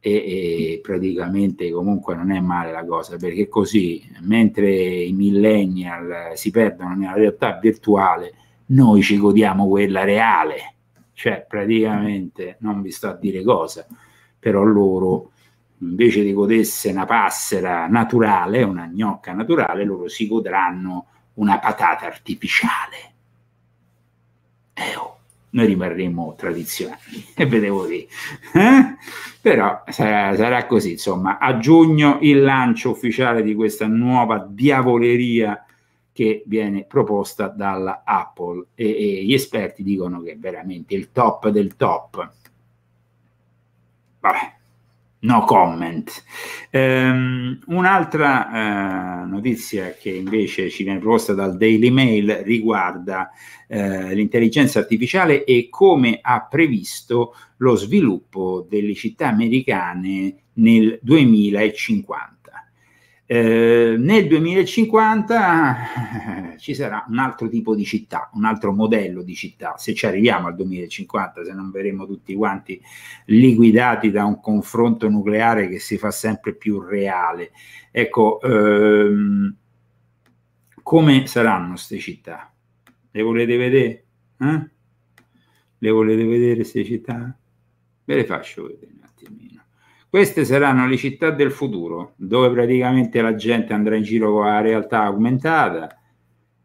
e, e, praticamente comunque non è male la cosa perché così. Mentre i millennial si perdono nella realtà virtuale noi ci godiamo quella reale cioè praticamente non vi sto a dire cosa però loro invece di godersi una passera naturale una gnocca naturale loro si godranno una patata artificiale eh, oh, noi rimarremo tradizionali e vedevo lì. Eh? Però sarà, sarà, così, insomma, a giugno il lancio ufficiale di questa nuova diavoleria che viene proposta dalla Apple e, e gli esperti dicono che è veramente il top del top. Vabbè, No comment. Um, un'altra uh, notizia che invece ci viene proposta dal Daily Mail riguarda uh, l'intelligenza artificiale e come ha previsto lo sviluppo delle città americane nel 2050. Eh, nel 2050 ci sarà un altro tipo di città, un altro modello di città, se ci arriviamo al 2050, se non verremo tutti quanti liquidati da un confronto nucleare che si fa sempre più reale. Ecco, ehm, come saranno queste città? Le volete vedere? Eh? Le volete vedere queste città? Ve le faccio vedere. Queste saranno le città del futuro, dove praticamente la gente andrà in giro con la realtà aumentata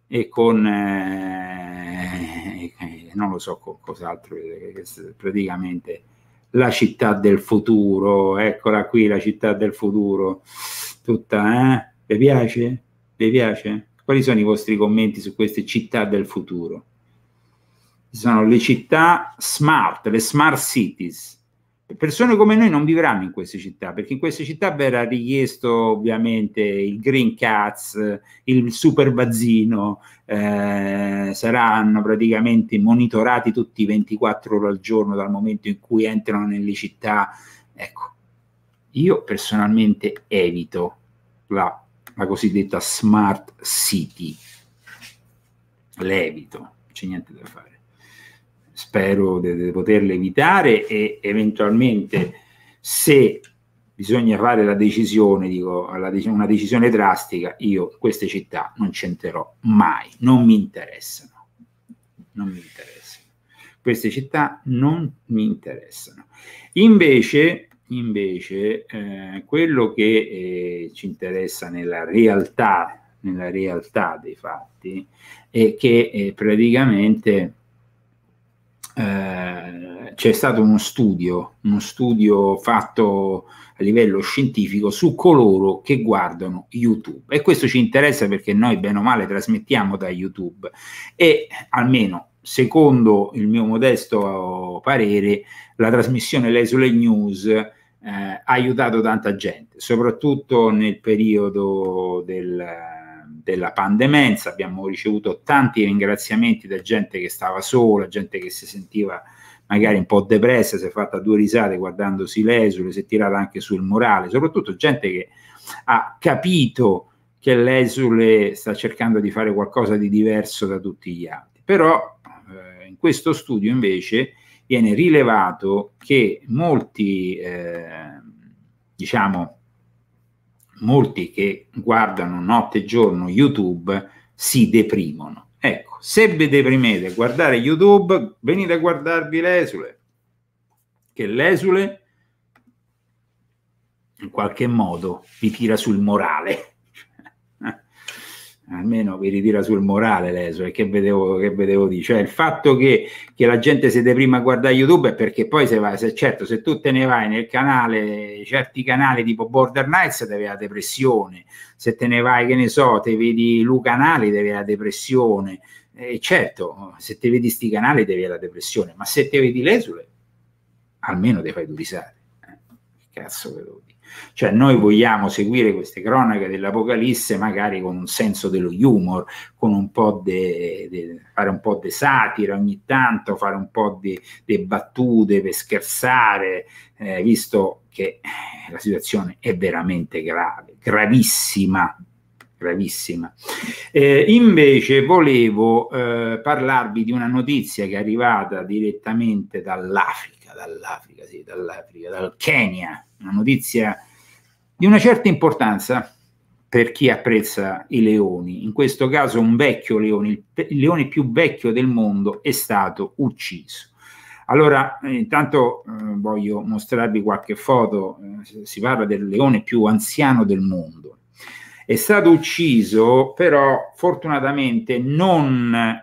e con, eh, non lo so cos'altro, praticamente la città del futuro, eccola qui la città del futuro, tutta, eh? Vi piace? Vi piace? Quali sono i vostri commenti su queste città del futuro? Sono le città smart, le smart cities. Persone come noi non vivranno in queste città, perché in queste città verrà richiesto ovviamente il green cats, il super bazzino, eh, saranno praticamente monitorati tutti 24 ore al giorno dal momento in cui entrano nelle città. Ecco, io personalmente evito la la cosiddetta smart city. L'evito, c'è niente da fare. Spero di, poterle evitare e eventualmente se bisogna fare la decisione, dico, una decisione drastica, io queste città non c'entrerò mai, non mi interessano. Non mi interessano. Queste città non mi interessano. Invece invece eh, quello che eh, ci interessa nella realtà, nella realtà dei fatti è che eh, praticamente eh, c'è stato uno studio, uno studio fatto a livello scientifico su coloro che guardano YouTube. E questo ci interessa perché noi bene o male trasmettiamo da YouTube. E almeno secondo il mio modesto parere la trasmissione Lesole News eh, ha aiutato tanta gente, soprattutto nel periodo del, della pandemenza. Abbiamo ricevuto tanti ringraziamenti da gente che stava sola, gente che si sentiva magari un po' depressa, si è fatta due risate guardandosi l'esule, si è tirata anche sul morale, soprattutto gente che ha capito che l'esule sta cercando di fare qualcosa di diverso da tutti gli altri. Però eh, in questo studio invece viene rilevato che molti, eh, diciamo, molti che guardano notte e giorno YouTube si deprimono. Ecco, se vi deprimete guardare YouTube, venite a guardarvi l'esule, che l'esule in qualche modo vi tira sul morale almeno vi ritira sul morale l'eso, che vedevo, che vedevo dire, cioè il fatto che, che, la gente si deprima a guardare YouTube è perché poi se, va, se certo se tu te ne vai nel canale, certi canali tipo Border Nights ti avere la depressione, se te ne vai che ne so, te vedi Luca Canali devi la depressione, e certo se te vedi sti canali devi la depressione, ma se te vedi l'esule almeno ti fai due risate, eh, che cazzo vedo dire. Cioè noi vogliamo seguire queste cronache dell'Apocalisse magari con un senso dello humor, con un po' di fare un po' di satira ogni tanto, fare un po' di battute per scherzare, eh, visto che la situazione è veramente grave, gravissima, gravissima. Eh, invece volevo eh, parlarvi di una notizia che è arrivata direttamente dall'Africa, dall'Africa, sì, dall'Africa, dal Kenya, una notizia di una certa importanza per chi apprezza i leoni. In questo caso un vecchio leone, il, leone più vecchio del mondo, è stato ucciso. Allora, eh, intanto eh, voglio mostrarvi qualche foto, eh, si parla del leone più anziano del mondo. È stato ucciso però fortunatamente non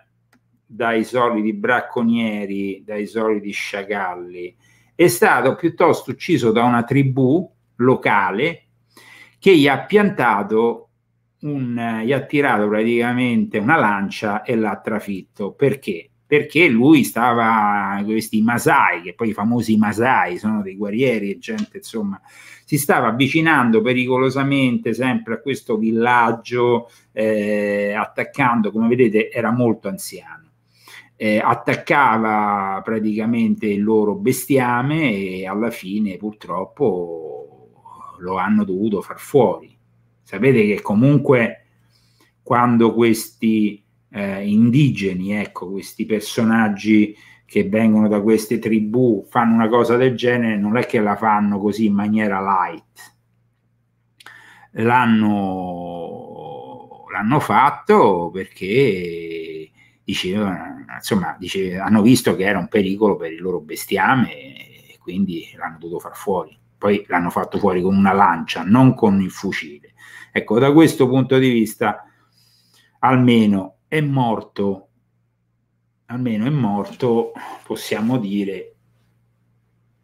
dai soliti bracconieri, dai soliti sciagalli, è stato piuttosto ucciso da una tribù locale che gli ha piantato un, gli ha tirato praticamente una lancia e l'ha trafitto. Perché? Perché lui stava, questi Masai, che poi i famosi Masai sono dei guerrieri e gente, insomma, si stava avvicinando pericolosamente sempre a questo villaggio, eh, attaccando, come vedete, era molto anziano eh, attaccava praticamente il loro bestiame e alla fine purtroppo lo hanno dovuto far fuori. Sapete che comunque quando questi eh, indigeni, ecco, questi personaggi che vengono da queste tribù fanno una cosa del genere, non è che la fanno così in maniera light. L'hanno, l'hanno fatto perché dicevano, insomma, dice, hanno visto che era un pericolo per il loro bestiame e quindi l'hanno dovuto far fuori. Poi l'hanno fatto fuori con una lancia, non con il fucile. Ecco, da questo punto di vista, almeno è morto almeno è morto, possiamo dire,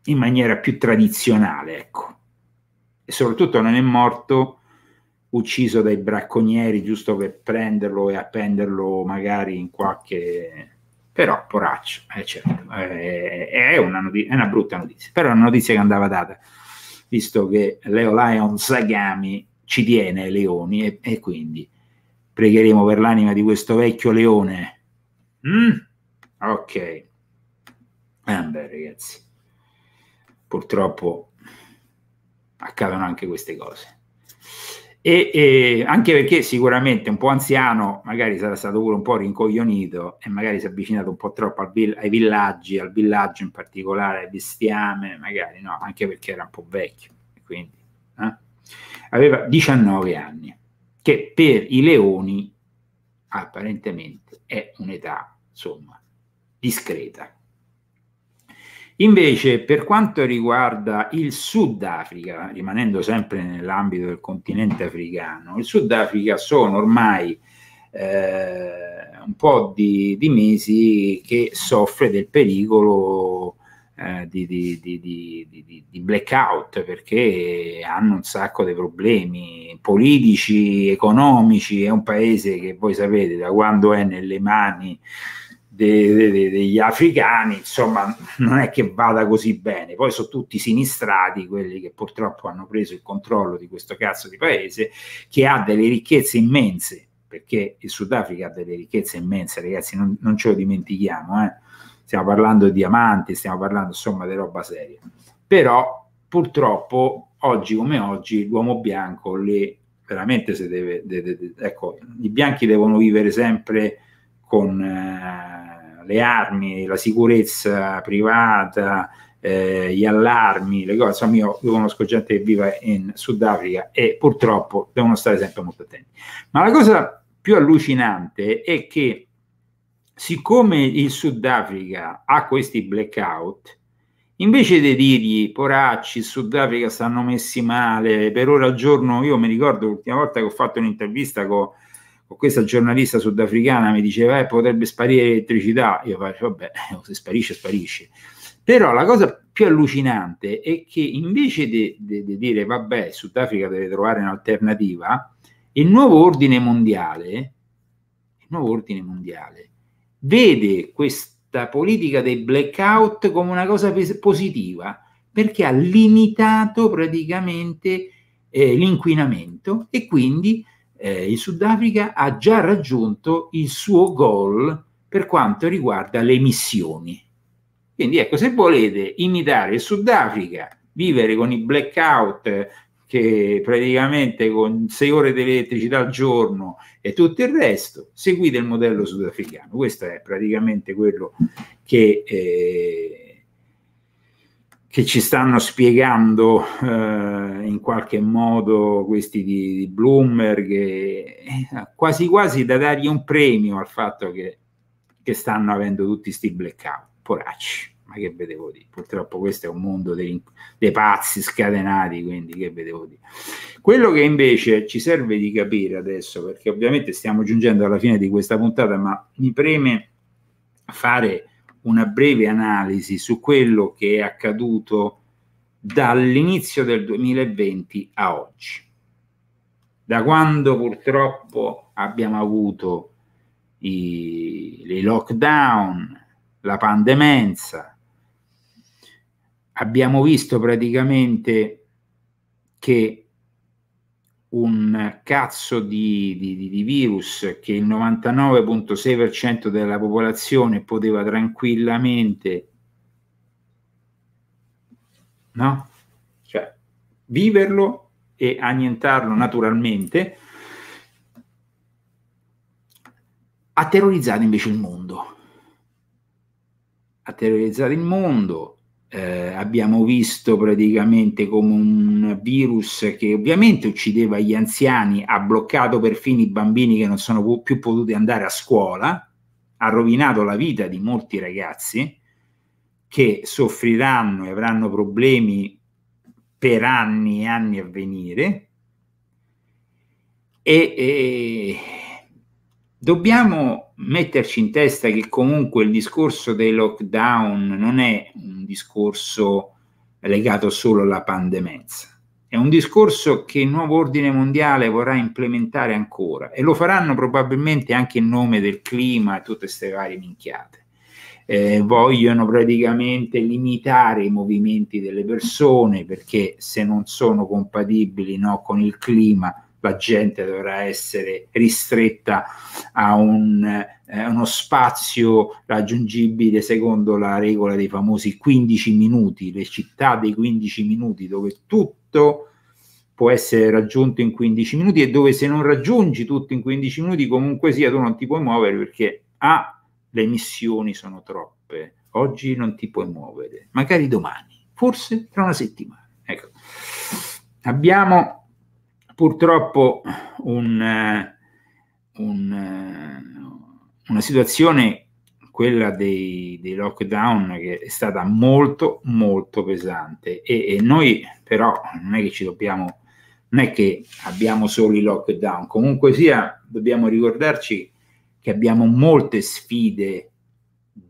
in maniera più tradizionale, ecco. E soprattutto non è morto ucciso dai bracconieri giusto per prenderlo e appenderlo magari in qualche... Però, poraccio, eh, certo, eh, è, una notizia, è una brutta notizia, però è una notizia che andava data, visto che Leo Lion Sagami ci tiene ai leoni e, e quindi pregheremo per l'anima di questo vecchio leone. Mm? Ok. Beh, ragazzi, purtroppo accadono anche queste cose. E, e, anche perché sicuramente un po' anziano, magari sarà stato pure un po' rincoglionito e magari si è avvicinato un po' troppo al ai villaggi, al villaggio in particolare, al bestiame, magari no, anche perché era un po' vecchio, quindi eh? aveva 19 anni, che per i leoni apparentemente è un'età, insomma, discreta. Invece, per quanto riguarda il Sudafrica, rimanendo sempre nell'ambito del continente africano, il Sudafrica sono ormai eh, un po' di, di, mesi che soffre del pericolo eh, di, di, di, blackout perché hanno un sacco di problemi politici, economici. È un paese che voi sapete da quando è nelle mani de, de, de, degli africani, insomma, non è che vada così bene. Poi sono tutti sinistrati, quelli che purtroppo hanno preso il controllo di questo cazzo di paese, che ha delle ricchezze immense, perché il Sudafrica ha delle ricchezze immense, ragazzi, non, non ce lo dimentichiamo, eh. stiamo parlando di diamanti, stiamo parlando insomma di roba seria. Però purtroppo oggi come oggi l'uomo bianco le veramente se deve, deve, deve ecco, i bianchi devono vivere sempre con eh, le armi, la sicurezza privata, eh, gli allarmi, le cose. Insomma, io, io conosco gente che vive in Sudafrica e purtroppo devono stare sempre molto attenti. Ma la cosa più allucinante è che siccome il Sudafrica ha questi blackout, invece di dirgli poracci, il Sudafrica stanno messi male, per ora al giorno, io mi ricordo l'ultima volta che ho fatto un'intervista con con questa giornalista sudafricana mi diceva eh, potrebbe sparire l'elettricità, io faccio vabbè, se sparisce sparisce. Però la cosa più allucinante è che invece di dire vabbè, Sudafrica deve trovare un'alternativa, il nuovo ordine mondiale, il nuovo ordine mondiale vede questa politica dei blackout come una cosa positiva perché ha limitato praticamente eh, l'inquinamento e quindi eh, il Sudafrica ha già raggiunto il suo goal per quanto riguarda le emissioni. Quindi ecco, se volete imitare il Sudafrica, vivere con i blackout che praticamente con 6 ore di elettricità al giorno e tutto il resto, seguite il modello sudafricano. Questo è praticamente quello che eh, che ci stanno spiegando eh, in qualche modo questi di, di Bloomberg, e, eh, quasi quasi da dargli un premio al fatto che, che stanno avendo tutti questi blackout. Poracci, ma che vedevo dire? Purtroppo questo è un mondo dei, dei pazzi scatenati, quindi che vedevo dire? Quello che invece ci serve di capire adesso, perché ovviamente stiamo giungendo alla fine di questa puntata, ma mi preme fare una breve analisi su quello che è accaduto dall'inizio del 2020 a oggi. Da quando purtroppo abbiamo avuto i, i lockdown, la pandemenza, abbiamo visto praticamente che un cazzo di, di, di, virus che il 99.6% della popolazione poteva tranquillamente no? cioè, viverlo e annientarlo naturalmente, ha terrorizzato invece il mondo. Ha terrorizzato il mondo, eh, abbiamo visto praticamente come un virus che ovviamente uccideva gli anziani, ha bloccato perfino i bambini che non sono più potuti andare a scuola, ha rovinato la vita di molti ragazzi che soffriranno e avranno problemi per anni e anni a venire. E, e dobbiamo metterci in testa che comunque il discorso dei lockdown non è un discorso legato solo alla pandemenza. È un discorso che il nuovo ordine mondiale vorrà implementare ancora e lo faranno probabilmente anche in nome del clima e tutte queste varie minchiate. Eh, vogliono praticamente limitare i movimenti delle persone perché se non sono compatibili no, con il clima la gente dovrà essere ristretta a un, eh, uno spazio raggiungibile secondo la regola dei famosi 15 minuti, le città dei 15 minuti dove tutto può essere raggiunto in 15 minuti e dove se non raggiungi tutto in 15 minuti comunque sia tu non ti puoi muovere perché A, le emissioni sono troppe, oggi non ti puoi muovere, magari domani, forse tra una settimana. Ecco. Abbiamo purtroppo un, eh, un, eh, una situazione, quella dei, dei, lockdown, che è stata molto, molto pesante. E, e noi però non è che ci dobbiamo, non è che abbiamo solo i lockdown, comunque sia, dobbiamo ricordarci che abbiamo molte sfide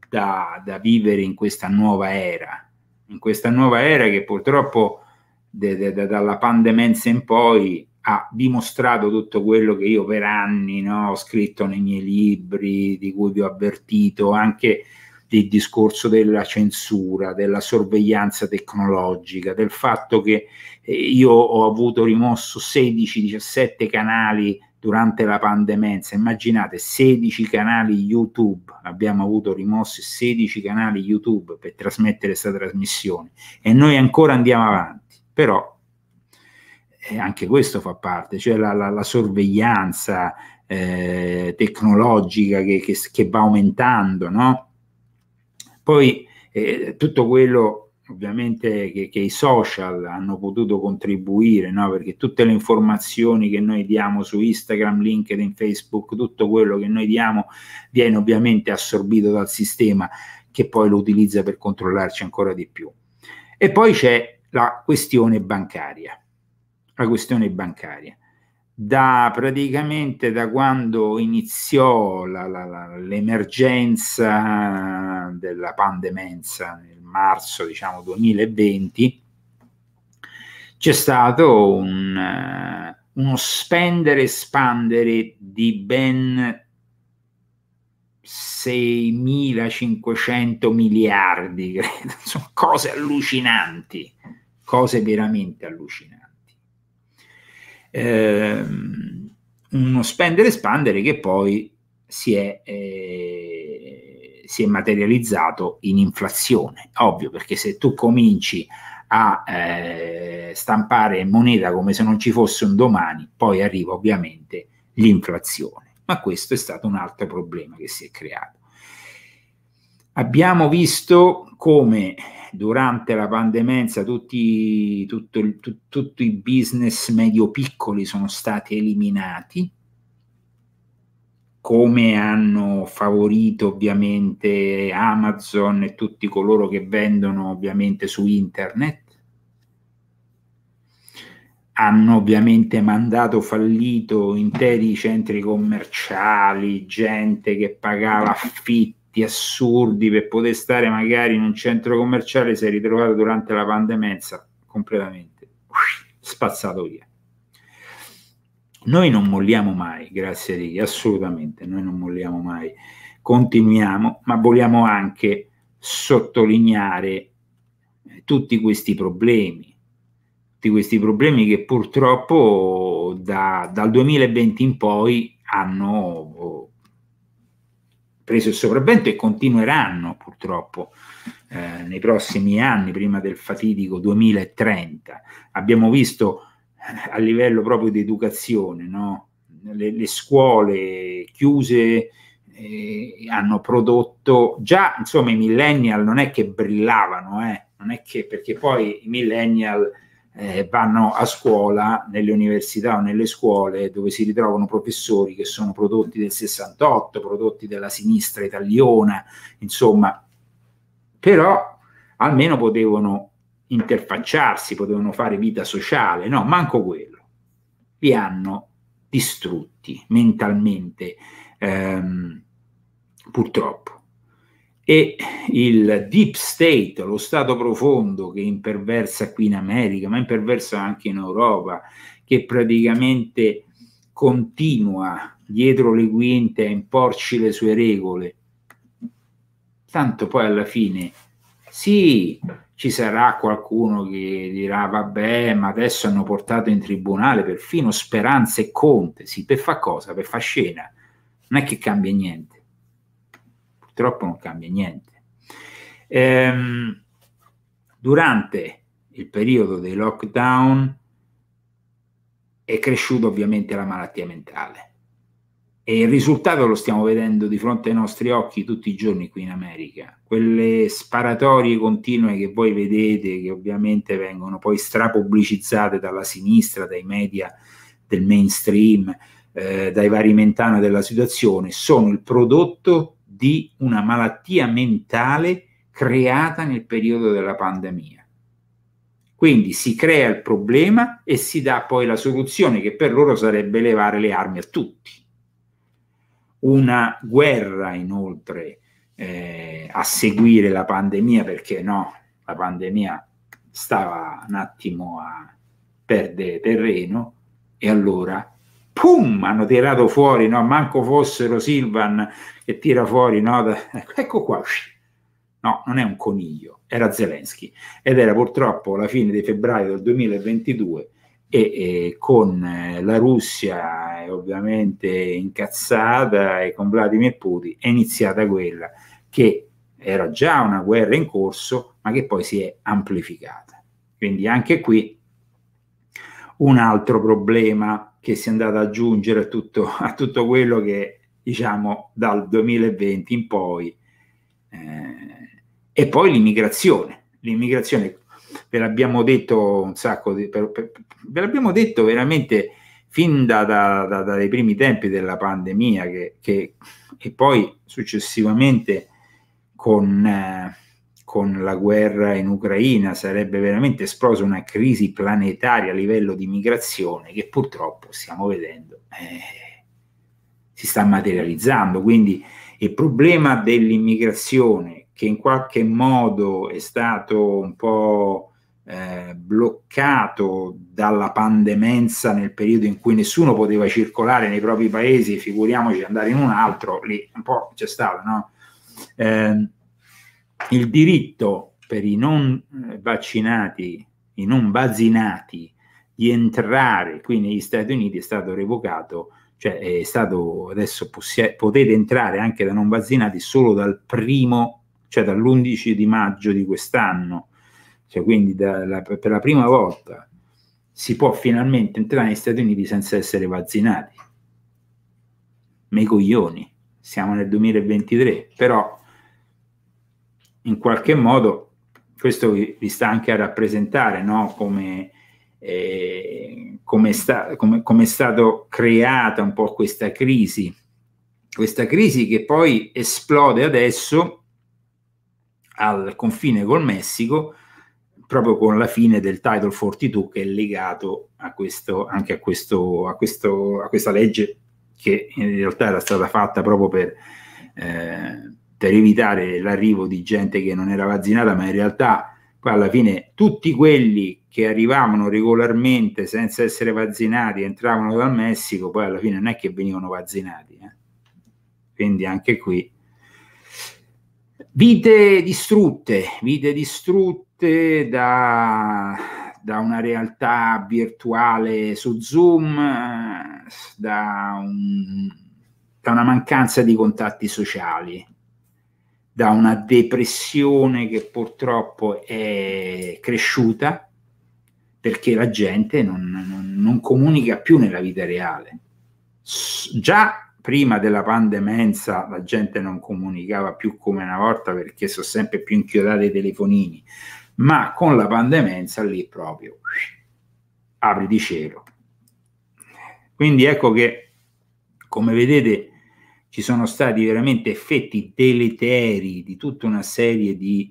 da, da vivere in questa nuova era, in questa nuova era che purtroppo de, de, de, dalla pandemenza in poi ha dimostrato tutto quello che io per anni no, ho scritto nei miei libri, di cui vi ho avvertito, anche del discorso della censura, della sorveglianza tecnologica, del fatto che eh, io ho avuto rimosso 16-17 canali durante la pandemenza, immaginate 16 canali YouTube, abbiamo avuto rimossi 16 canali YouTube per trasmettere questa trasmissione e noi ancora andiamo avanti, però anche questo fa parte, cioè la, la, la sorveglianza eh, tecnologica che, che, che, va aumentando, no? Poi eh, tutto quello ovviamente che, che, i social hanno potuto contribuire, no? perché tutte le informazioni che noi diamo su Instagram, LinkedIn, Facebook, tutto quello che noi diamo viene ovviamente assorbito dal sistema che poi lo utilizza per controllarci ancora di più. E poi c'è la questione bancaria la questione bancaria. Da praticamente da quando iniziò la, la, la, l'emergenza della pandemenza nel marzo diciamo 2020 c'è stato un, uno spendere e spandere di ben 6.500 miliardi, credo, sono cose allucinanti, cose veramente allucinanti ehm, uno spendere e spandere che poi si è, eh, si è materializzato in inflazione. Ovvio, perché se tu cominci a eh, stampare moneta come se non ci fosse un domani, poi arriva ovviamente l'inflazione. Ma questo è stato un altro problema che si è creato. Abbiamo visto come durante la pandemenza tutti, tutto tu, tutti i business medio-piccoli sono stati eliminati, come hanno favorito ovviamente Amazon e tutti coloro che vendono ovviamente su internet. Hanno ovviamente mandato fallito interi centri commerciali, gente che pagava affitti assurdi per poter stare magari in un centro commerciale si è ritrovato durante la pandemenza completamente spazzato via. Noi non molliamo mai, grazie a Dio, assolutamente, noi non molliamo mai, continuiamo, ma vogliamo anche sottolineare eh, tutti questi problemi, tutti questi problemi che purtroppo da, dal 2020 in poi hanno preso il sopravvento e continueranno purtroppo eh, nei prossimi anni, prima del fatidico 2030. Abbiamo visto a livello proprio di educazione, no? le, le scuole chiuse eh, hanno prodotto già insomma i millennial non è che brillavano, eh, non è che perché poi i millennial eh, vanno a scuola nelle università o nelle scuole dove si ritrovano professori che sono prodotti del 68, prodotti della sinistra italiana, insomma, però almeno potevano interfacciarsi, potevano fare vita sociale, no, manco quello. Li hanno distrutti mentalmente, ehm, purtroppo. E il deep state, lo stato profondo che imperversa qui in America, ma imperversa anche in Europa, che praticamente continua dietro le quinte a imporci le sue regole, tanto poi alla fine sì, ci sarà qualcuno che dirà vabbè ma adesso hanno portato in tribunale perfino Speranza e Conte. Sì per fa cosa? per fa scena? Non è che cambia niente purtroppo non cambia niente ehm, durante il periodo dei lockdown è cresciuta ovviamente la malattia mentale e il risultato lo stiamo vedendo di fronte ai nostri occhi tutti i giorni qui in America. Quelle sparatorie continue che voi vedete, che ovviamente vengono poi strapubblicizzate dalla sinistra, dai media del mainstream, eh, dai vari mentano della situazione, sono il prodotto di una malattia mentale creata nel periodo della pandemia. Quindi si crea il problema e si dà poi la soluzione che per loro sarebbe levare le armi a tutti una guerra inoltre eh, a seguire la pandemia perché no, la pandemia stava un attimo a perdere terreno e allora pum! Hanno tirato fuori no? Manco fossero Silvan che tira fuori no? Da, ecco qua. No non è un coniglio era Zelensky. Ed era purtroppo la fine di febbraio del 2022 e, e con eh, la Russia eh, ovviamente incazzata e con Vladimir Putin è iniziata quella che era già una guerra in corso ma che poi si è amplificata. Quindi anche qui un altro problema che si è andato ad aggiungere a tutto, a tutto quello che diciamo dal 2020 in poi eh, e poi l'immigrazione. L'immigrazione ve l'abbiamo detto un sacco di, per, per, ve l'abbiamo detto veramente fin da, da, da, dai primi tempi della pandemia che, che e poi successivamente con, eh, con, la guerra in Ucraina sarebbe veramente esplosa una crisi planetaria a livello di migrazione che purtroppo stiamo vedendo eh, si sta materializzando. Quindi il problema dell'immigrazione che in qualche modo è stato un po' eh, bloccato dalla pandemenza nel periodo in cui nessuno poteva circolare nei propri paesi, figuriamoci andare in un altro, lì un po' c'è stato, no? Eh, il diritto per i non eh, vaccinati, i non vaccinati di entrare qui negli Stati Uniti è stato revocato, cioè è stato adesso possi- potete entrare anche da non vaccinati solo dal primo, cioè dall'11 di maggio di quest'anno cioè quindi da, per la prima volta si può finalmente entrare negli Stati Uniti senza essere vaccinati. Mei coglioni, siamo nel 2023, però in qualche modo questo vi, sta anche a rappresentare no? come, eh, come, sta, come, come è stata creata un po' questa crisi, questa crisi che poi esplode adesso al confine col Messico proprio con la fine del Title 42 che è legato a questo, anche a, questo, a, questo, a questa legge che in realtà era stata fatta proprio per, eh, per evitare l'arrivo di gente che non era vaccinata, ma in realtà poi alla fine tutti quelli che arrivavano regolarmente senza essere vaccinati entravano dal Messico, poi alla fine non è che venivano vaccinati. Eh. Quindi anche qui vite distrutte, vite distrutte da, da una realtà virtuale su Zoom, da, un, da una mancanza di contatti sociali, da una depressione che purtroppo è cresciuta perché la gente non, non, non comunica più nella vita reale. S- già prima della pandemenza la gente non comunicava più come una volta perché sono sempre più inchiodati i telefonini, ma con la pandemenza lì proprio apri di cielo. Quindi ecco che, come vedete, ci sono stati veramente effetti deleteri di tutta una serie di,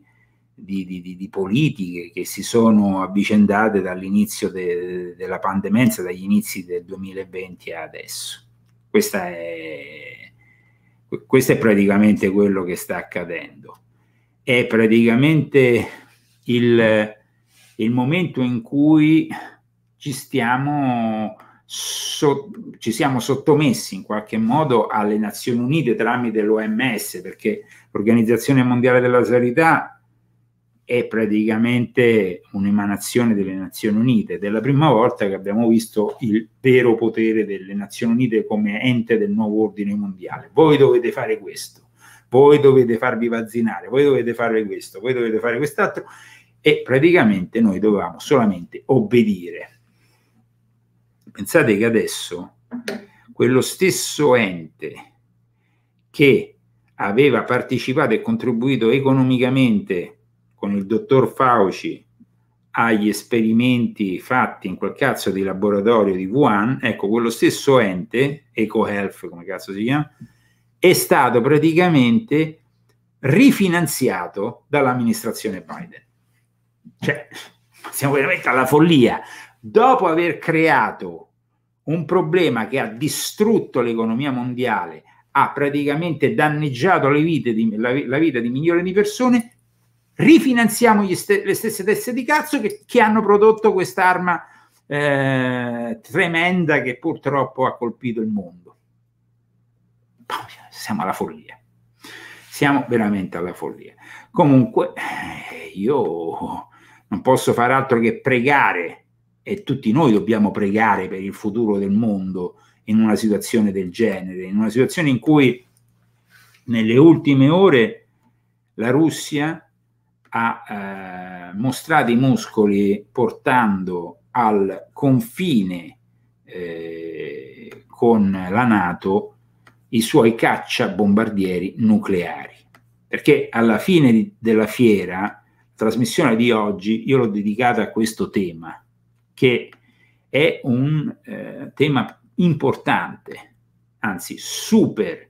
di, di, di politiche che si sono avvicendate dall'inizio de, della pandemenza, dagli inizi del 2020 a adesso. Questa è, questo è praticamente quello che sta accadendo. È praticamente il, il momento in cui ci stiamo so, ci siamo sottomessi in qualche modo alle Nazioni Unite tramite l'OMS, perché l'Organizzazione Mondiale della Sanità è praticamente un'emanazione delle Nazioni Unite. Ed è la prima volta che abbiamo visto il vero potere delle Nazioni Unite come ente del nuovo ordine mondiale. Voi dovete fare questo, voi dovete farvi vaccinare, voi dovete fare questo, voi dovete fare quest'altro. E praticamente noi dovevamo solamente obbedire Pensate che adesso quello stesso ente che aveva partecipato e contribuito economicamente con il dottor Fauci agli esperimenti fatti in quel cazzo di laboratorio di Wuhan, ecco, quello stesso ente, EcoHealth come cazzo si chiama, è stato praticamente rifinanziato dall'amministrazione Biden. Cioè, siamo veramente alla follia dopo aver creato un problema che ha distrutto l'economia mondiale, ha praticamente danneggiato di, la, la, vita di milioni di persone, rifinanziamo st- le stesse teste di cazzo che, che hanno prodotto quest'arma eh, tremenda che purtroppo ha colpito il mondo. Siamo alla follia. Siamo veramente alla follia. Comunque, eh, io non posso fare altro che pregare e tutti noi dobbiamo pregare per il futuro del mondo in una situazione del genere, in una situazione in cui nelle ultime ore la Russia ha eh, mostrato i muscoli portando al confine eh, con la Nato i suoi caccia bombardieri nucleari. Perché alla fine di, della fiera, trasmissione di oggi, io l'ho dedicata a questo tema che è un eh, tema importante, anzi super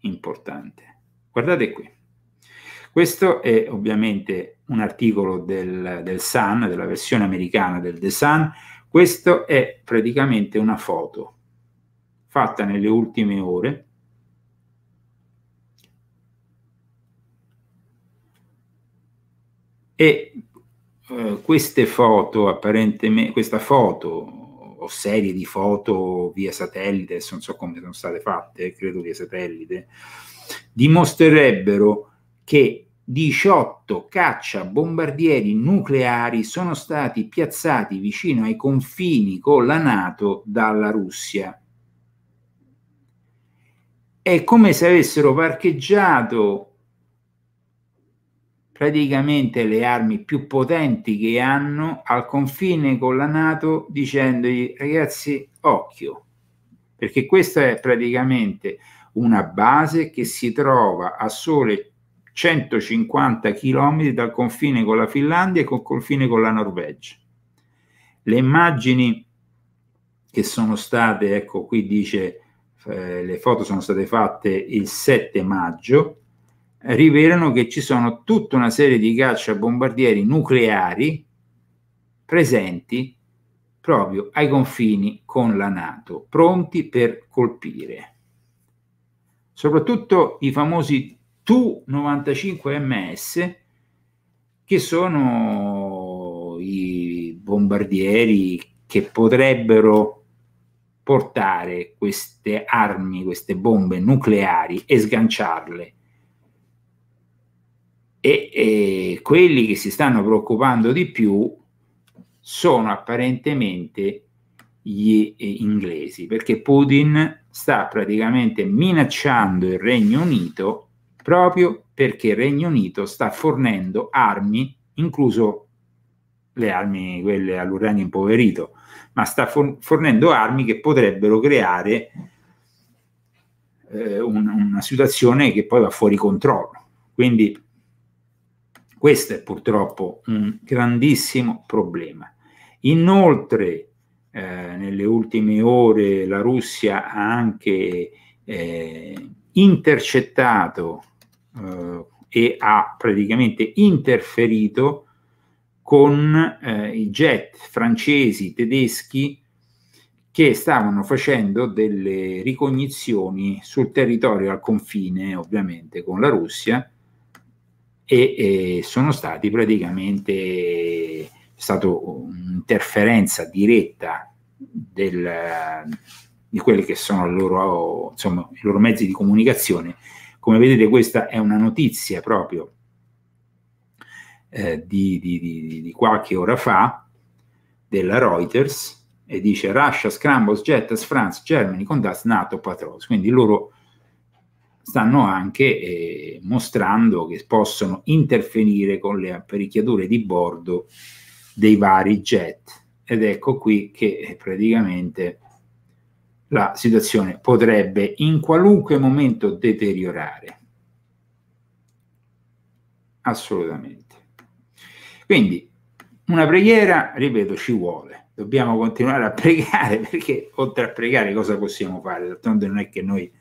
importante. Guardate qui. Questo è ovviamente un articolo del, del Sun, della versione americana del The Sun. Questo è praticamente una foto fatta nelle ultime ore e eh, queste foto, apparentemente, questa foto o serie di foto via satellite, non so come sono state fatte, credo via satellite, dimostrerebbero che 18 caccia bombardieri nucleari sono stati piazzati vicino ai confini con la Nato dalla Russia. È come se avessero parcheggiato praticamente le armi più potenti che hanno al confine con la Nato dicendogli ragazzi occhio perché questa è praticamente una base che si trova a sole 150 km dal confine con la Finlandia e col confine con la Norvegia. Le immagini che sono state, ecco qui dice, eh, le foto sono state fatte il 7 maggio, rivelano che ci sono tutta una serie di cacciabombardieri nucleari presenti proprio ai confini con la Nato, pronti per colpire. Soprattutto i famosi Tu-95MS, che sono i bombardieri che potrebbero portare queste armi, queste bombe nucleari e sganciarle e, e quelli che si stanno preoccupando di più sono apparentemente gli eh, inglesi, perché Putin sta praticamente minacciando il Regno Unito proprio perché il Regno Unito sta fornendo armi, incluso le armi, quelle all'uranio impoverito, ma sta fornendo armi che potrebbero creare eh, un, una situazione che poi va fuori controllo. Quindi questo è purtroppo un grandissimo problema. Inoltre, eh, nelle ultime ore la Russia ha anche eh, intercettato eh, e ha praticamente interferito con eh, i jet francesi, tedeschi che stavano facendo delle ricognizioni sul territorio al confine, ovviamente, con la Russia e, e sono stati praticamente stata un'interferenza diretta del, di quelli che sono loro, insomma, i loro mezzi di comunicazione. Come vedete questa è una notizia proprio eh, di, di, di, di, qualche ora fa della Reuters e dice Russia scrambles jet as France Germany conducts NATO patrols quindi loro stanno anche eh, mostrando che possono interferire con le apparecchiature di bordo dei vari jet ed ecco qui che eh, praticamente la situazione potrebbe in qualunque momento deteriorare assolutamente quindi una preghiera, ripeto, ci vuole. Dobbiamo continuare a pregare perché oltre a pregare cosa possiamo fare? D'altronde non è che noi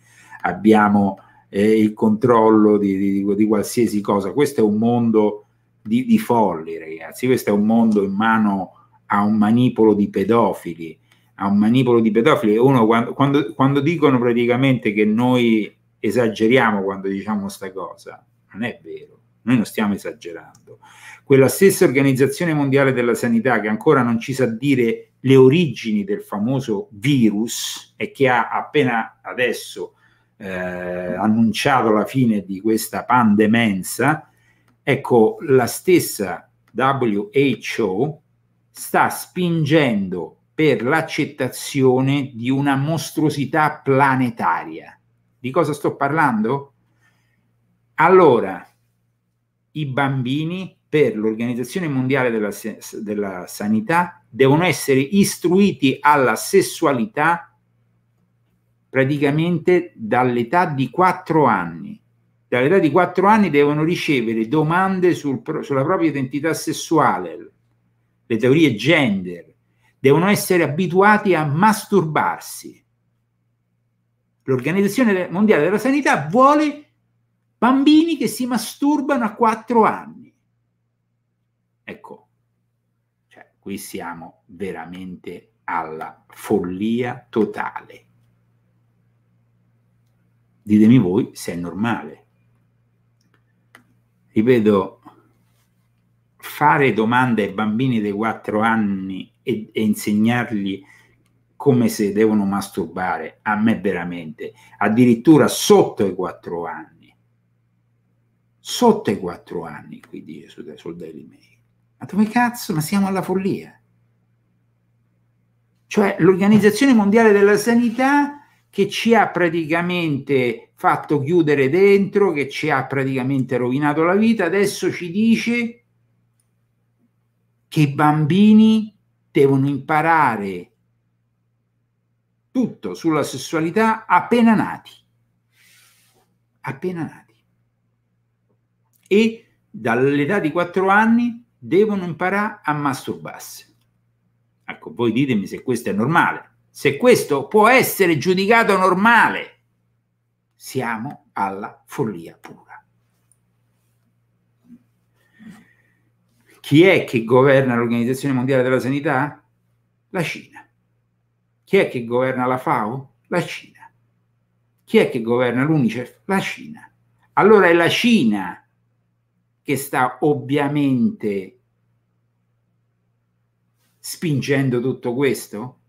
abbiamo eh, il controllo di, di, di, qualsiasi cosa. Questo è un mondo di, di folli, ragazzi. Questo è un mondo in mano a un manipolo di pedofili. A un manipolo di pedofili. Uno quando, quando, quando dicono praticamente che noi esageriamo quando diciamo questa cosa, non è vero. Noi non stiamo esagerando quella stessa Organizzazione Mondiale della Sanità che ancora non ci sa dire le origini del famoso virus e che ha appena adesso eh, annunciato la fine di questa pandemenza, ecco, la stessa WHO sta spingendo per l'accettazione di una mostruosità planetaria. Di cosa sto parlando? Allora, i bambini per l'Organizzazione Mondiale della, della Sanità devono essere istruiti alla sessualità praticamente dall'età di 4 anni. Dall'età di 4 anni devono ricevere domande sul, sulla propria identità sessuale, le teorie gender, devono essere abituati a masturbarsi. L'Organizzazione Mondiale della Sanità vuole bambini che si masturbano a 4 anni. Ecco, cioè, qui siamo veramente alla follia totale. Ditemi voi se è normale. Ripeto, fare domande ai bambini dei 4 anni e, e insegnargli come se devono masturbare, a me veramente, addirittura sotto i 4 anni. Sotto i 4 anni, qui dice sul, sul Daily Mail. Ma dove cazzo? Ma siamo alla follia. Cioè l'Organizzazione Mondiale della Sanità che ci ha praticamente fatto chiudere dentro, che ci ha praticamente rovinato la vita, adesso ci dice che i bambini devono imparare tutto sulla sessualità appena nati. Appena nati. E dall'età di 4 anni devono imparare a masturbarsi. Ecco, voi ditemi se questo è normale. Se questo può essere giudicato normale, siamo alla follia pura. Chi è che governa l'Organizzazione Mondiale della Sanità? La Cina. Chi è che governa la FAO? La Cina. Chi è che governa l'UNICEF? La Cina. Allora è la Cina che sta ovviamente spingendo tutto questo?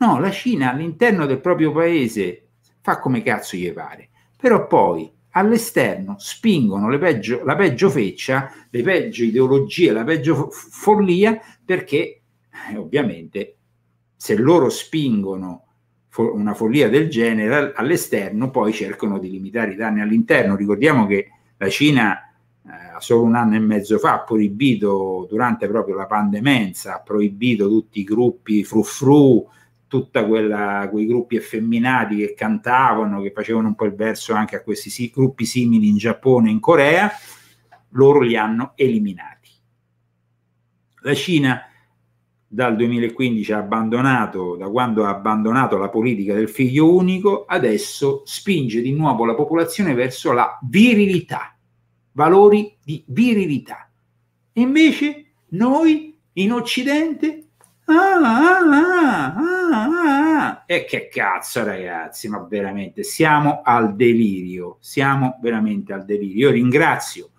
No, la Cina all'interno del proprio paese fa come cazzo gli pare, però poi all'esterno spingono peggio, la peggio feccia, le peggio ideologie, la peggio follia, perché eh, ovviamente se loro spingono fo- una follia del genere all'esterno, poi cercano di limitare i danni all'interno. Ricordiamo che la Cina solo un anno e mezzo fa ha proibito durante proprio la pandemenza, ha proibito tutti i gruppi frufru, quella, quei gruppi effeminati che cantavano, che facevano un po' il verso anche a questi sì, gruppi simili in Giappone e in Corea, loro li hanno eliminati. La Cina dal 2015 ha abbandonato, da quando ha abbandonato la politica del figlio unico, adesso spinge di nuovo la popolazione verso la virilità, valori di virilità. E invece noi in Occidente E che cazzo ragazzi, ma veramente siamo al delirio, siamo veramente al delirio. Io ringrazio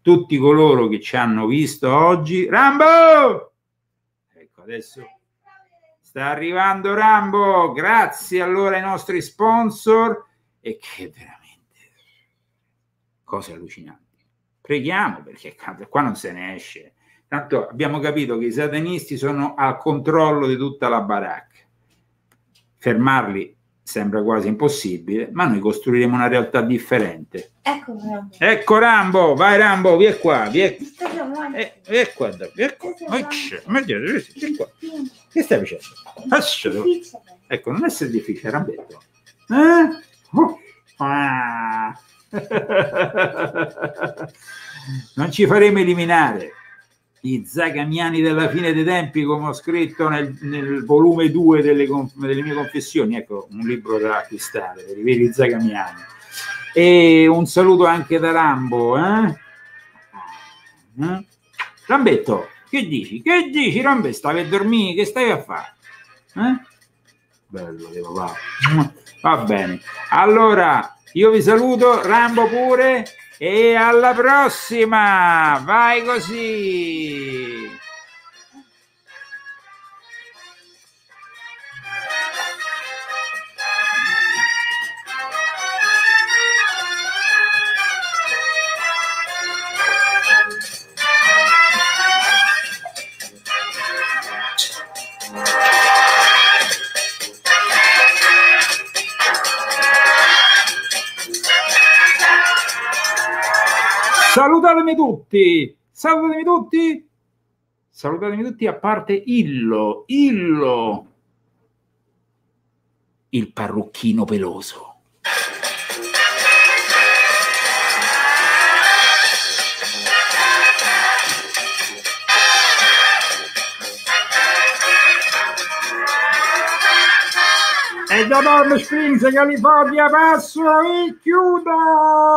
tutti coloro che ci hanno visto oggi. Rambo! Ecco, adesso sta arrivando Rambo, grazie allora ai nostri sponsor e che veramente cose allucinanti. Preghiamo perché qua non se ne esce Tanto abbiamo capito che i satanisti sono al controllo di tutta la baracca. Fermarli sembra quasi impossibile, ma noi costruiremo una realtà differente. Ecco Rambo. Ecco Rambo, vai Rambo, via qua, via, eh, via qua, via qua. Vieni qua. Che stai facendo? Lascialo. Ecco, non essere difficile, Rambetto. Eh? Uh. Ah. non ci faremo eliminare i zagamiani della fine dei tempi, come ho scritto nel, nel volume 2 delle, delle, mie confessioni, ecco un libro da acquistare per i veri zagamiani. E un saluto anche da Rambo. Eh? Eh? Rambetto, che dici? Che dici, Rambe? Stavi a dormire? Che stai a fare? Eh? Bello, devo va. Va bene. Allora, io vi saluto, Rambo pure e alla prossima! Vai così! Salutatemi tutti! Salutatemi tutti! Salutatemi tutti a parte Illo, Illo, il parrucchino peloso. E da Palm Springs, California, passo e chiudo!